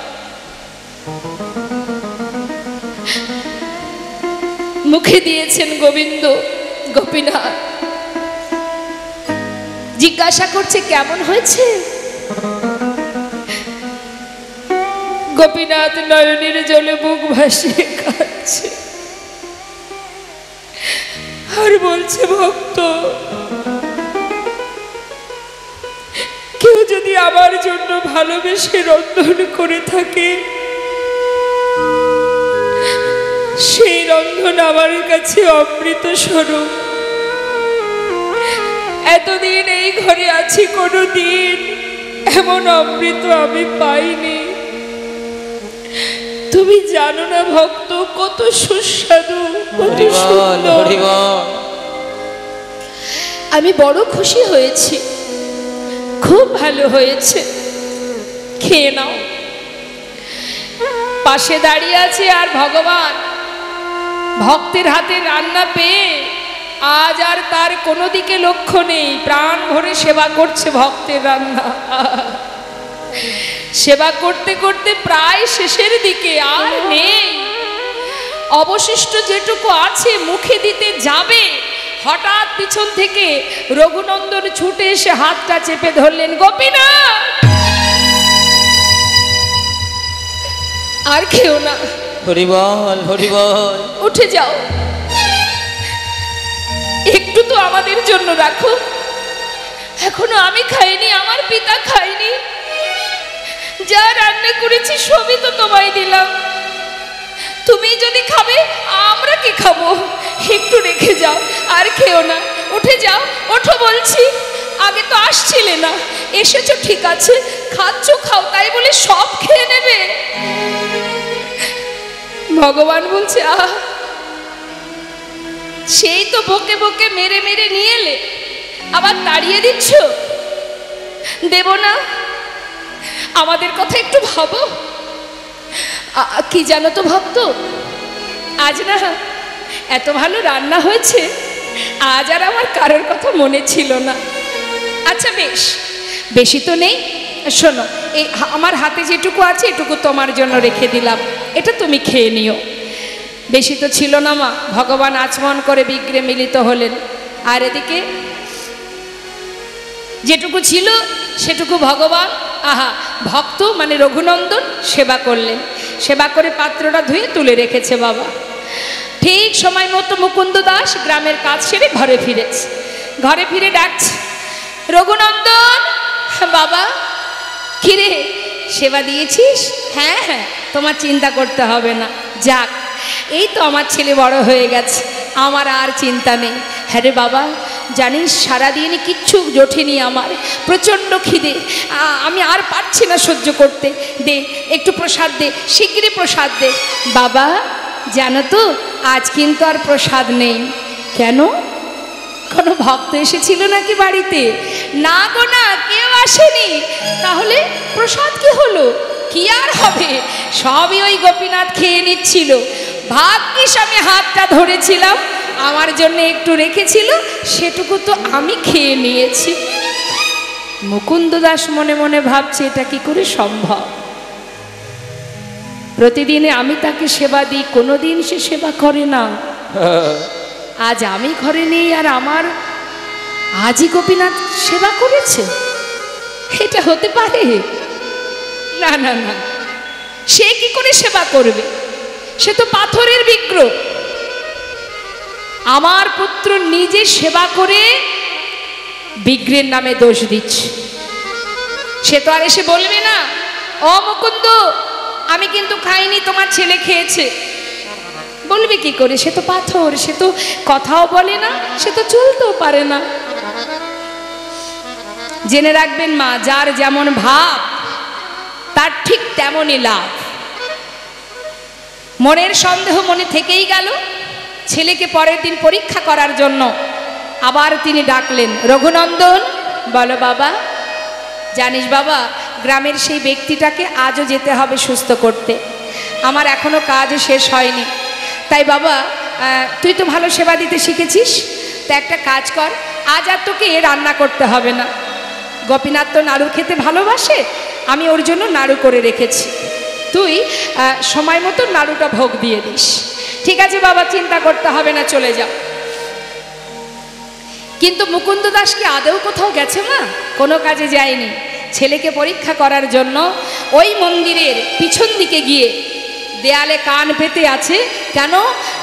মুখে দিয়েছেন গোবিন্দ, গোপীনাথ। জিজ্ঞাসা করছে, কেমন হয়েছে? গোপীনাথ নয়নের জলে বুক ভাসিয়ে কাঁদছে। আর বলছে, ভক্ত, কেউ যদি আমার জন্য ভালোবেসে রন্ধন করে থাকে সেই রন্ধন আমার কাছে অমৃত স্বরূপ। এতদিন এই ঘরে আছি কোনো দিন এমন অমৃত আমি পাইনি। তুমি জানো না ভক্ত কত সুস্বাদু কত সুন্দর। আমি বড় খুশি হয়েছি খুব ভালো হয়েছে। খেয়ে নাও। পাশে দাঁড়িয়ে আছে আর ভগবান ভক্তের হাতে রান্না পেয়ে আজ আর তার কোনো দিকে লক্ষ্য নেই। প্রাণ ভরে সেবা করছে ভক্তের রান্না। সেবা করতে করতে প্রায় শেষের দিকে আর নেই। অবশিষ্ট যেটুকু আছে মুখে দিতে যাবে। হঠাৎ পিছন থেকে রঘুনন্দন ছুটে এসে হাতটা চেপে ধরলেন গোপীনা আর খেও না। হরিবল হরিবল। উঠে যাও। একটু তো আমাদের জন্য রাখো। এখনও আমি খাইনি, আমার পিতা খাইনি। যা রান্না করেছি সবই তো তোমায় দিলাম। তুমি যদি খাবে, আমরা কি খাব? একটু রেখে যাও, আর খেও না। উঠে যাও, ওঠো বলছি। আগে তো আসছিলে না। এসেছ, ঠিক আছে। খাচ্ছ, খাও, তাই বলে সব খেয়ে নেবে। ভগবান বলছে, আহ, সেই তো বকে বকে মেরে মেরে নিয়ে এলে। আবার তাড়িয়ে দিচ্ছ? দেব না। আমাদের কথা একটু ভাবো। কি জানো তো ভক্ত? আজ না এত ভালো রান্না হয়েছে, আজ আর আমার কারোর কথা মনে ছিল না। আচ্ছা বেশ, বেশি তো নেই। শোনো এই আমার হাতে যেটুকু আছে, এটুকু তোমার জন্য রেখে দিলাম। এটা তুমি খেয়ে নিও। বেশি তো ছিল না মা, ভগবান আচমন করে বিগ্রে মিলিত হলেন। আর এদিকে, যেটুকু ছিল, সেটুকু ভগবান, আহা, ভক্ত মানে রঘুনন্দন সেবা করলেন। সেবা করে পাত্রটা ধুয়ে তুলে রেখেছে বাবা। ঠিক সময় মতো মুকুন্দ দাস গ্রামের কাজ সেরে ঘরে ফিরেছে। ঘরে ফিরে ডাকছে, রঘুনন্দন, বাবা কিরে সেবা দিয়েছিস? হ্যাঁ হ্যাঁ তোমার চিন্তা করতে হবে না। যাক, এই তো আমার ছেলে বড় হয়ে গেছে। আমার আর চিন্তা নেই। হ্যাঁ রে বাবা, জানিস সারাদিন কিচ্ছু জোটেনি আমার। প্রচণ্ড খিদে। আমি আর পারছি না সহ্য করতে। দে, একটু প্রসাদ দে, শিগগিরই প্রসাদ দে। বাবা, জানো তো, আজ কিন্তু আর প্রসাদ নেই। কেন? কোনো ভক্ত এসেছিল নাকি বাড়িতে? না গো না, কেউ আসেনি। তাহলে প্রসাদ কি হলো? কি আর হবে? সবই ওই গোপীনাথ খেয়ে নিচ্ছিল। ভাগ্যিস আমি হাতটা ধরেছিলাম। আমার জন্য একটু রেখেছিল, সেটুকু তো আমি খেয়ে নিয়েছি। মুকুন্দ দাস মনে মনে ভাবছে, এটা কি করে সম্ভব? প্রতিদিনে আমি তাকে সেবা দিই, কোনোদিন সে সেবা করে না। আজ আমি ঘরে নেই আর আমার আজই গোপীনাথ সেবা করেছে। এটা হতে পারে? না না না। সে কি করে সেবা করবে? সে তো পাথরের বিগ্রহ। আমার পুত্র নিজে সেবা করে বিগ্রের নামে দোষ দিচ্ছে। সে তো আর এসে বলবে না মুকুন্দ, আমি কিন্তু খাইনি, তোমার ছেলে খেয়েছে। বলবে কি করে? সে তো পাথর, সে তো কথাও বলে না, সে তো চলতেও পারে না। জেনে রাখবেন মা, যার যেমন ভাব, তার ঠিক তেমনই লাভ। মনের সন্দেহ মনে থেকেই গেল ছেলেকে পরের দিন পরীক্ষা করার জন্য। আবার তিনি ডাকলেন, রঘুনন্দন, বলো বাবা, জানিস বাবা, গ্রামের সেই ব্যক্তিটাকে আজও যেতে হবে সুস্থ করতে। আমার এখনও কাজ শেষ হয়নি। তাই বাবা তুই তো ভালো সেবা দিতে শিখেছিস, তা একটা কাজ কর, আজ আর তোকে এ রান্না করতে হবে না। গোপীনাথ তো নাড়ু খেতে ভালোবাসে, আমি ওর জন্য নাড়ু করে রেখেছি। তুই সময় মতো নাড়ুটা ভোগ দিয়ে দিস। ঠিক আছে বাবা, চিন্তা করতে হবে না, চলে যাও কিন্তু মুকুন্দ দাস কি আদৌ কোথাও গেছে না কোনো কাজে যায়নি। ছেলেকে পরীক্ষা করার জন্য ওই মন্দিরের পিছন দিকে গিয়ে দেয়ালে কান পেতে আছে। কেন?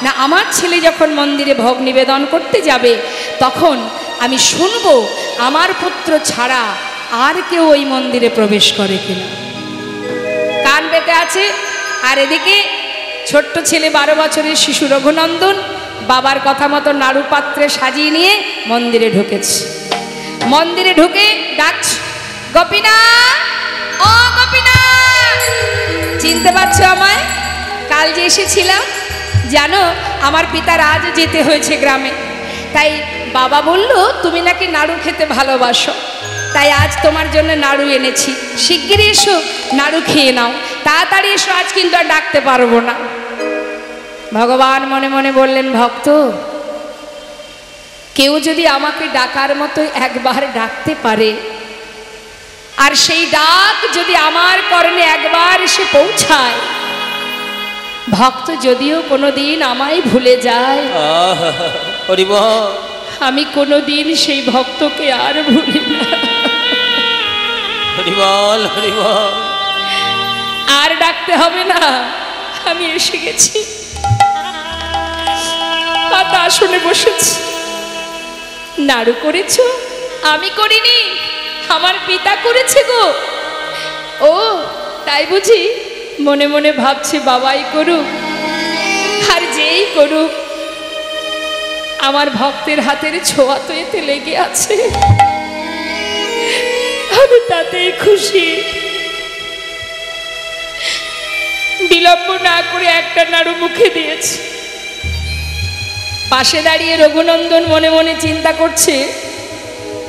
না, আমার ছেলে যখন মন্দিরে ভোগ নিবেদন করতে যাবে, তখন আমি শুনব আমার পুত্র ছাড়া আর কেউ ওই মন্দিরে প্রবেশ করে কিনা। কান পেতে আছে। আর এদিকে ছোট্ট ছেলে বারো বছরের শিশু রঘুনন্দন বাবার কথা মতো নাড়ু পাত্রে সাজিয়ে নিয়ে মন্দিরে ঢুকেছে। মন্দিরে ঢুকে ডাকছ গোপীনা ও গোপীনা চিনতে পারছ আমায়? কাল যে এসেছিলাম, জানো, আমার পিতার আজ যেতে হয়েছে গ্রামে। তাই বাবা বলল, তুমি নাকি নাড়ু খেতে ভালোবাসো। তাই আজ তোমার জন্য নাড়ু এনেছি। শিগগিরই এসো, নাড়ু খেয়ে নাও। তাড়াতাড়ি এসো, আজ কিন্তু আর ডাকতে পারব না। ভগবান মনে মনে বললেন, ভক্ত, কেউ যদি আমাকে ডাকার মতো একবার ডাকতে পারে আর সেই ডাক যদি আমার কর্ণে একবার এসে পৌঁছায় ভক্ত যদিও কোনোদিন আমায় ভুলে যায়। হরিব আমি কোনোদিন সেই ভক্তকে আর ভুলি না। আর ডাকতে হবে না আমি এসে গেছি। পাতা আসনে বসেছি। নাড়ু করেছ? আমি করিনি। আমার পিতা করেছে গো। ও, তাই বুঝি মনে মনে ভাবছে বাবাই করুক। আর যেই করুক, আমার ভক্তের হাতের ছোঁয়া তো এতে লেগে আছে। আমি তাতেই খুশি। বিলম্ব না করে একটা নাড়ু মুখে দিয়েছি। পাশে দাঁড়িয়ে রঘুনন্দন মনে মনে চিন্তা করছে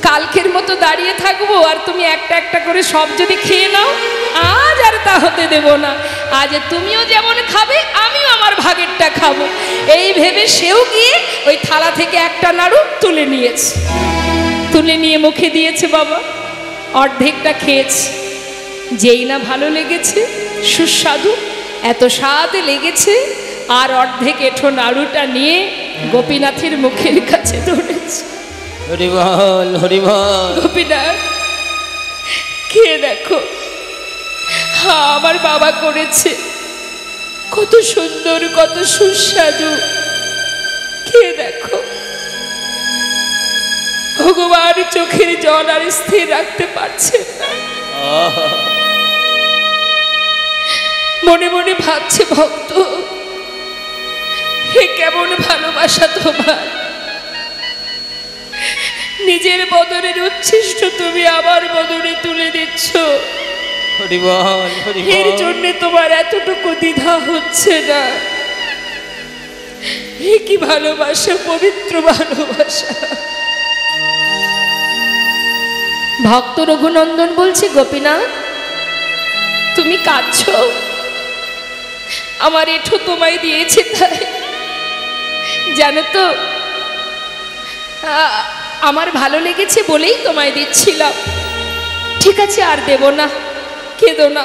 কালকের মতো দাঁড়িয়ে থাকব আর তুমি একটা একটা করে সব যদি খেয়ে নাও, আজ আর তা হতে দেব না। আজ তুমিও যেমন খাবে, আমিও আমার ভাগেরটা খাব। এই ভেবে সেও গিয়ে ওই থালা থেকে একটা নাড়ু তুলে নিয়েছে। তুলে নিয়ে মুখে দিয়েছে, বাবা। অর্ধেকটা খেয়েছে। যেই না ভালো লেগেছে, সুস্বাদু, এত স্বাদ লেগেছে, আর অর্ধেক এঠো নাড়ুটা নিয়ে গোপীনাথের মুখের কাছে ধরেছে। হরিবল হরিবল গোপীনাথ খেয়ে দেখো। আমার বাবা করেছে। কত সুন্দর কত সুস্বাদু। খেয়ে দেখো। ভগবান চোখের জল আর স্থির রাখতে পারছে মনে মনে ভাবছে ভক্ত হে কেমন ভালোবাসা তোমার। নিজের বদনের উচ্ছিষ্ট তুমি আবার বদনে তুলে দিচ্ছ। এর জন্য তোমার এতটুকু দ্বিধা হচ্ছে না। হে কি ভালোবাসা পবিত্র ভালোবাসা। ভক্ত রঘুনন্দন বলছে গোপীনাথ তুমি কাঁদছো? আমার এঠো তোমায় দিয়েছে তাই। জানো তো আ- আমার ভালো লেগেছে বলেই তোমায় দিচ্ছিলাম। ঠিক আছে, আর দেব না, কেঁদো না।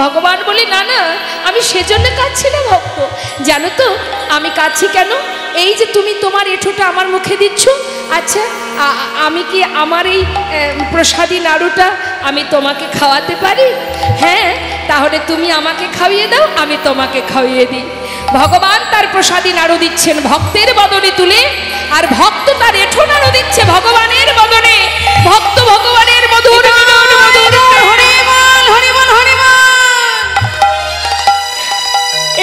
ভগবান বলি, না না, আমি সেজন্য কাঁদছি না, ভক্ত। জানো তো, আমি কাঁদছি কেন? এই যে তুমি তোমার এঁঠোটা আমার মুখে দিচ্ছ আচ্ছা আমি কি আমার এই প্রসাদী নাড়ুটা আমি তোমাকে খাওয়াতে পারি? হ্যাঁ তাহলে তুমি আমাকে খাইয়ে দাও, আমি তোমাকে খাইয়ে দিই। ভগবান তার প্রসাদী নাড়ু দিচ্ছেন ভক্তের বদনে তুলে আর ভক্ত তার এঠো নাড়ু দিচ্ছে ভগবানের বদনে। ভক্ত ভগবানের মধুর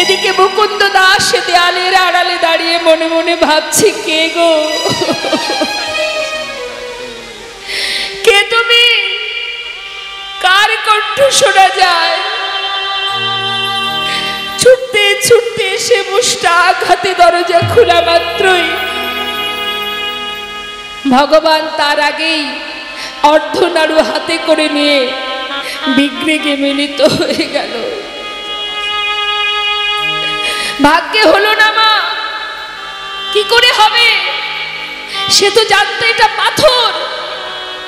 এদিকে মুকুন্দ দাস দেয়ালের আড়ালে দাঁড়িয়ে মনে মনে ভাবছি কে গো? কে তুমি? কার কণ্ঠ শোনা যায়? ছুটতে ছুটতে এসে মুষ্টা আঘাতে দরজা খোলা মাত্রই। ভগবান তার আগেই অর্ধনাড়ু হাতে করে নিয়ে বিগ্রেগে মিলিত হয়ে গেল। ভাগ্যে হলো না মা। কি করে হবে? সে তো জানতো এটা পাথর।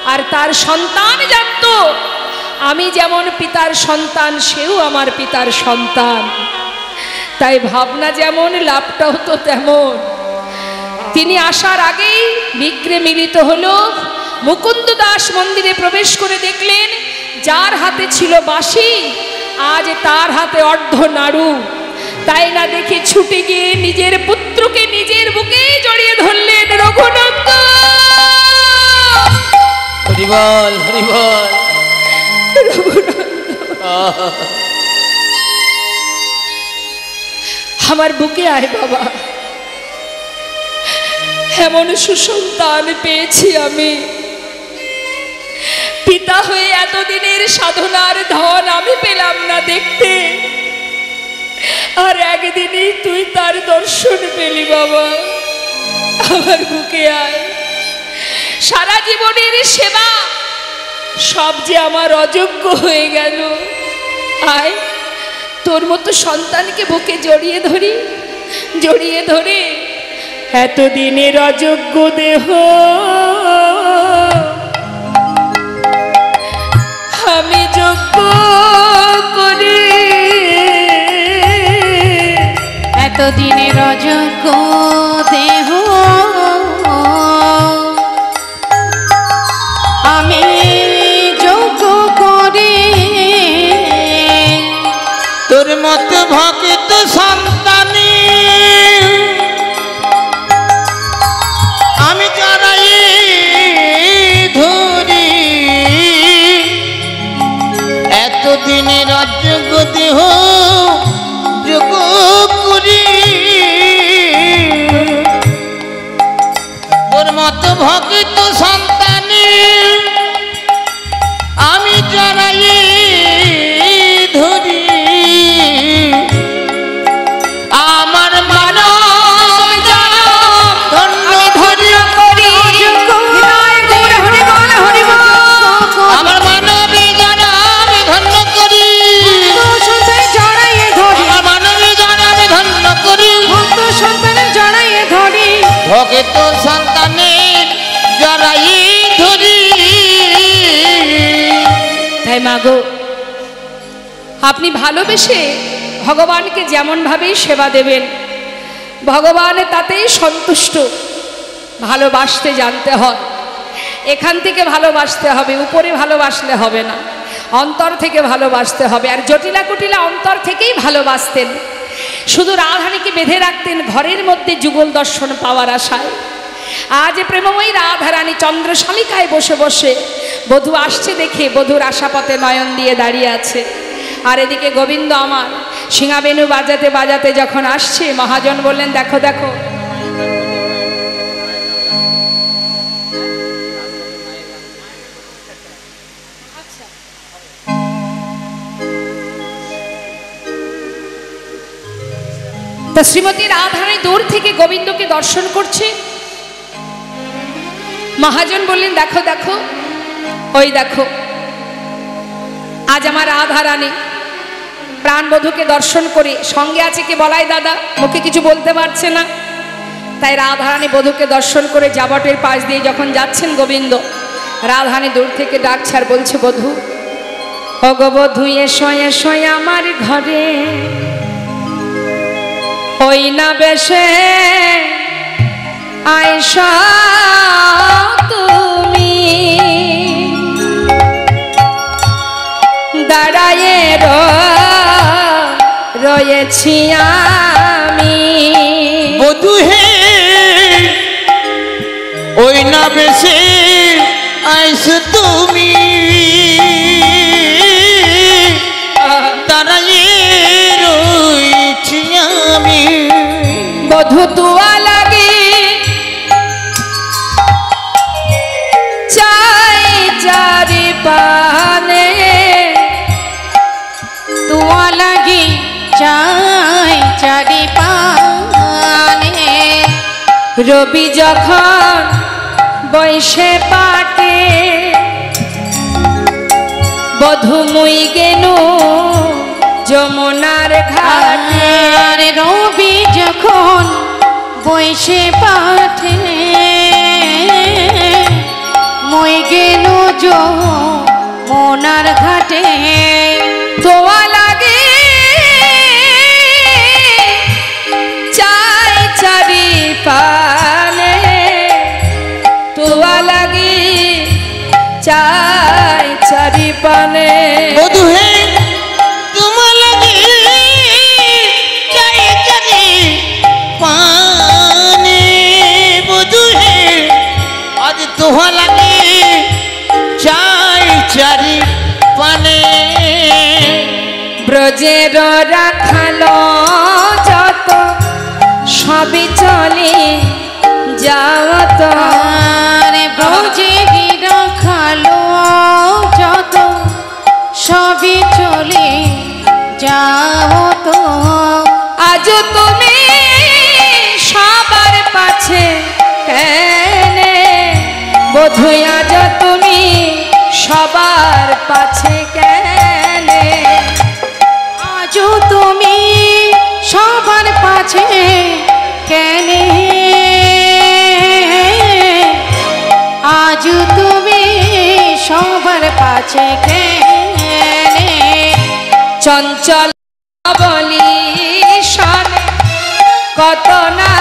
আর তার সন্তান জানতো, আমি যেমন পিতার সন্তান, সেও আমার পিতার সন্তান। তাই ভাবনা যেমন লাভটাও তো তেমন। তিনি আসার আগেই বিক্রে মিলিত হল। মুকুন্দ দাস মন্দিরে প্রবেশ করে দেখলেন যার হাতে ছিল বাঁশি আজ তার হাতে অর্ধ নাড়ু। তাই না দেখে ছুটে গিয়ে নিজের পুত্রকে নিজের বুকে জড়িয়ে ধরলেন রঘুনন্দ। হরি আমার বুকে আয় বাবা। এমন সুসন্তান পেয়েছি আমি। পিতা হয়ে এতদিনের সাধনার ধন আমি পেলাম না দেখতে। আর একদিনই তুই তার দর্শন পেলি বাবা। আমার বুকে আয়। সারা জীবনের সেবা সব যে আমার অযোগ্য হয়ে গেল, আয়। তোর মতো সন্তানকে বুকে জড়িয়ে ধরি, জড়িয়ে ধরে এতদিনের অযোগ্য দেহ। আমি যোগ্য করি এতদিনের অযোগ্য দেহ। মত ভক্ত সন্তানী আমি জড়াই মাগো। আপনি ভালোবেসে ভগবানকে যেমনভাবেই সেবা দেবেন, ভগবান তাতেই সন্তুষ্ট। ভালোবাসতে জানতে হয়। এখান থেকে ভালোবাসতে হবে, উপরে ভালোবাসলে হবে না। অন্তর থেকে ভালোবাসতে হবে। আর জটিলা কুটিলা অন্তর থেকেই ভালোবাসতেন। শুধু রাধানীকে বেঁধে রাখতেন, ঘরের মধ্যে যুগল দর্শন পাওয়ার আশায়। আজ প্রেমময়ী রাধারানী চন্দ্রশালিকায় বসে বসে বধূ আসছে দেখে বধূর আশাপথে নয়ন দিয়ে দাঁড়িয়ে আছে। আর এদিকে গোবিন্দ আমার সিঙাবেনু বাজাতে বাজাতে যখন আসছে, মহাজন বললেন, দেখো দেখো। তা শ্রীমতী রাধারানী দূর থেকে গোবিন্দকে দর্শন করছে। মহাজন বললেন, দেখো দেখো। ওই দেখো, আজ আমার রাধারানী প্রাণবধূকে দর্শন করে সঙ্গে আছে কি বলাই দাদা? মুখে কিছু বলতে পারছে না। তাই রাধারানী বধূকে দর্শন করে জাবটের পাশ দিয়ে যখন যাচ্ছেন গোবিন্দ, রাধারানী দূর থেকে ডাকছে আর বলছে, বধূ অগবধূ এসো এসো আমার ঘরে। ওই না বেশে আয়সা রয়েছি আমি। বধু হে ওই না বেশি আইস তুমি। তারাই রয়েছি আমি। বধু তুয়া রবি যখন বৈশে পাটে বধু মুই গেনু যমুনার ঘাটে। আর রবি যখন বৈশে পাঠে মই গেল যো মোনার ঘাটে। তোয়া চাই চারি পানে বধু তোমার লাগি চাই চারি পানে। বধু আজ তোহা লাগি চাই চারি পানে। ব্রজের রাখালো যত সবই চলে যাওয়া আজ তুমি সবার পাছে কেনে? বোধই আজ তুমি সবার পাছে কেনে? আজও তুমি সবার পাছে কেনে? আজও তুমি সবার পাছে কেনে? চঞ্চল বলি কত না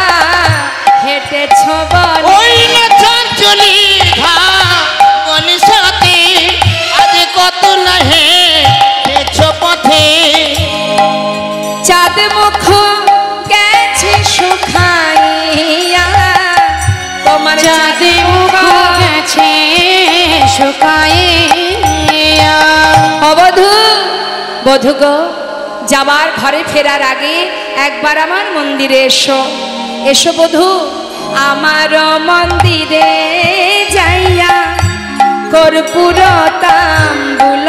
হেঁটেছ ওই না চঞ্চলি ঘা মনীষাতে আজ কত নাহে হেছ পথে। চাঁদ মুখ গেছে শুকাইয়া তোমার চাঁদে মুখ গেছে শুকাইয়া অবধু বধু গো যাবার ঘরে ফেরার আগে একবার আমার মন্দিরে এসো। এসো বধু, আমার মন্দিরে যাইয়া কর্পূর তাম্বুল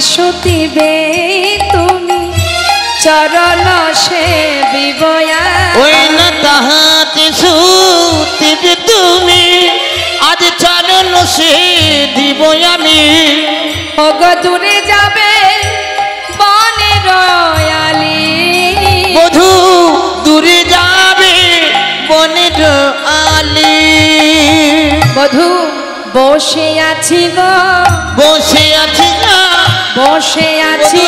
সুতিবে তুমি চরণ সে বিবয়া। ওই না তাহাতে সুতিবে তুমি আজ চরণ সে দিব আমি। ওগ দূরে যাবে বনে রয়ালি। বধু দূরে যাবে বনের আলি বধু বসে আছি গো। বসে আছি গা বসে আছি।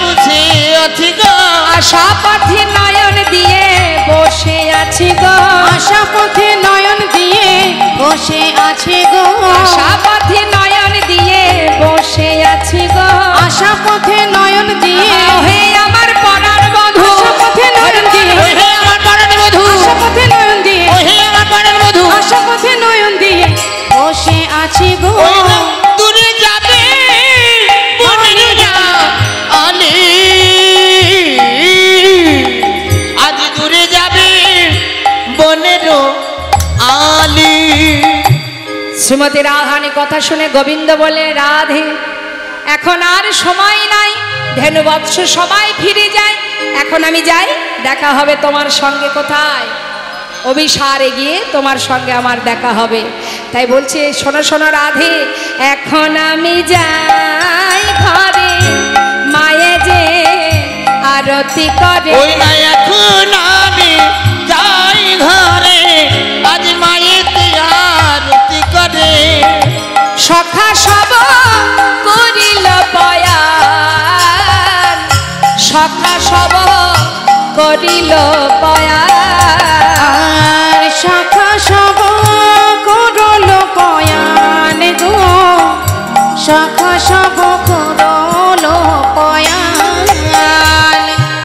বুঝি আছি গো। আশা পথে নয়ন দিয়ে বসে আছি গো। আশা পথে নয়ন দিয়ে বসে আছি গো। আশা পথে নয়ন দিয়ে বসে আছি গো। আশা পথে নয়ন দিয়ে হে শ্রীমতী রাধানি কথা শুনে গোবিন্দ বলে, রাধে, এখন আর সময় নাই। ধেনু বৎস সবাই ফিরে যায়। এখন আমি যাই, দেখা হবে তোমার সঙ্গে কোথায়। অভিসারে গিয়ে তোমার সঙ্গে আমার দেখা হবে। তাই বলছে, শোনো শোনো, রাধে, এখন আমি যাই ঘরে। মায়ে যে আরতি করে এখন সখা সব করিল পয়ান সখা সব করিল পয়ান সখা সব করল পয়ান গো। সখা সব করল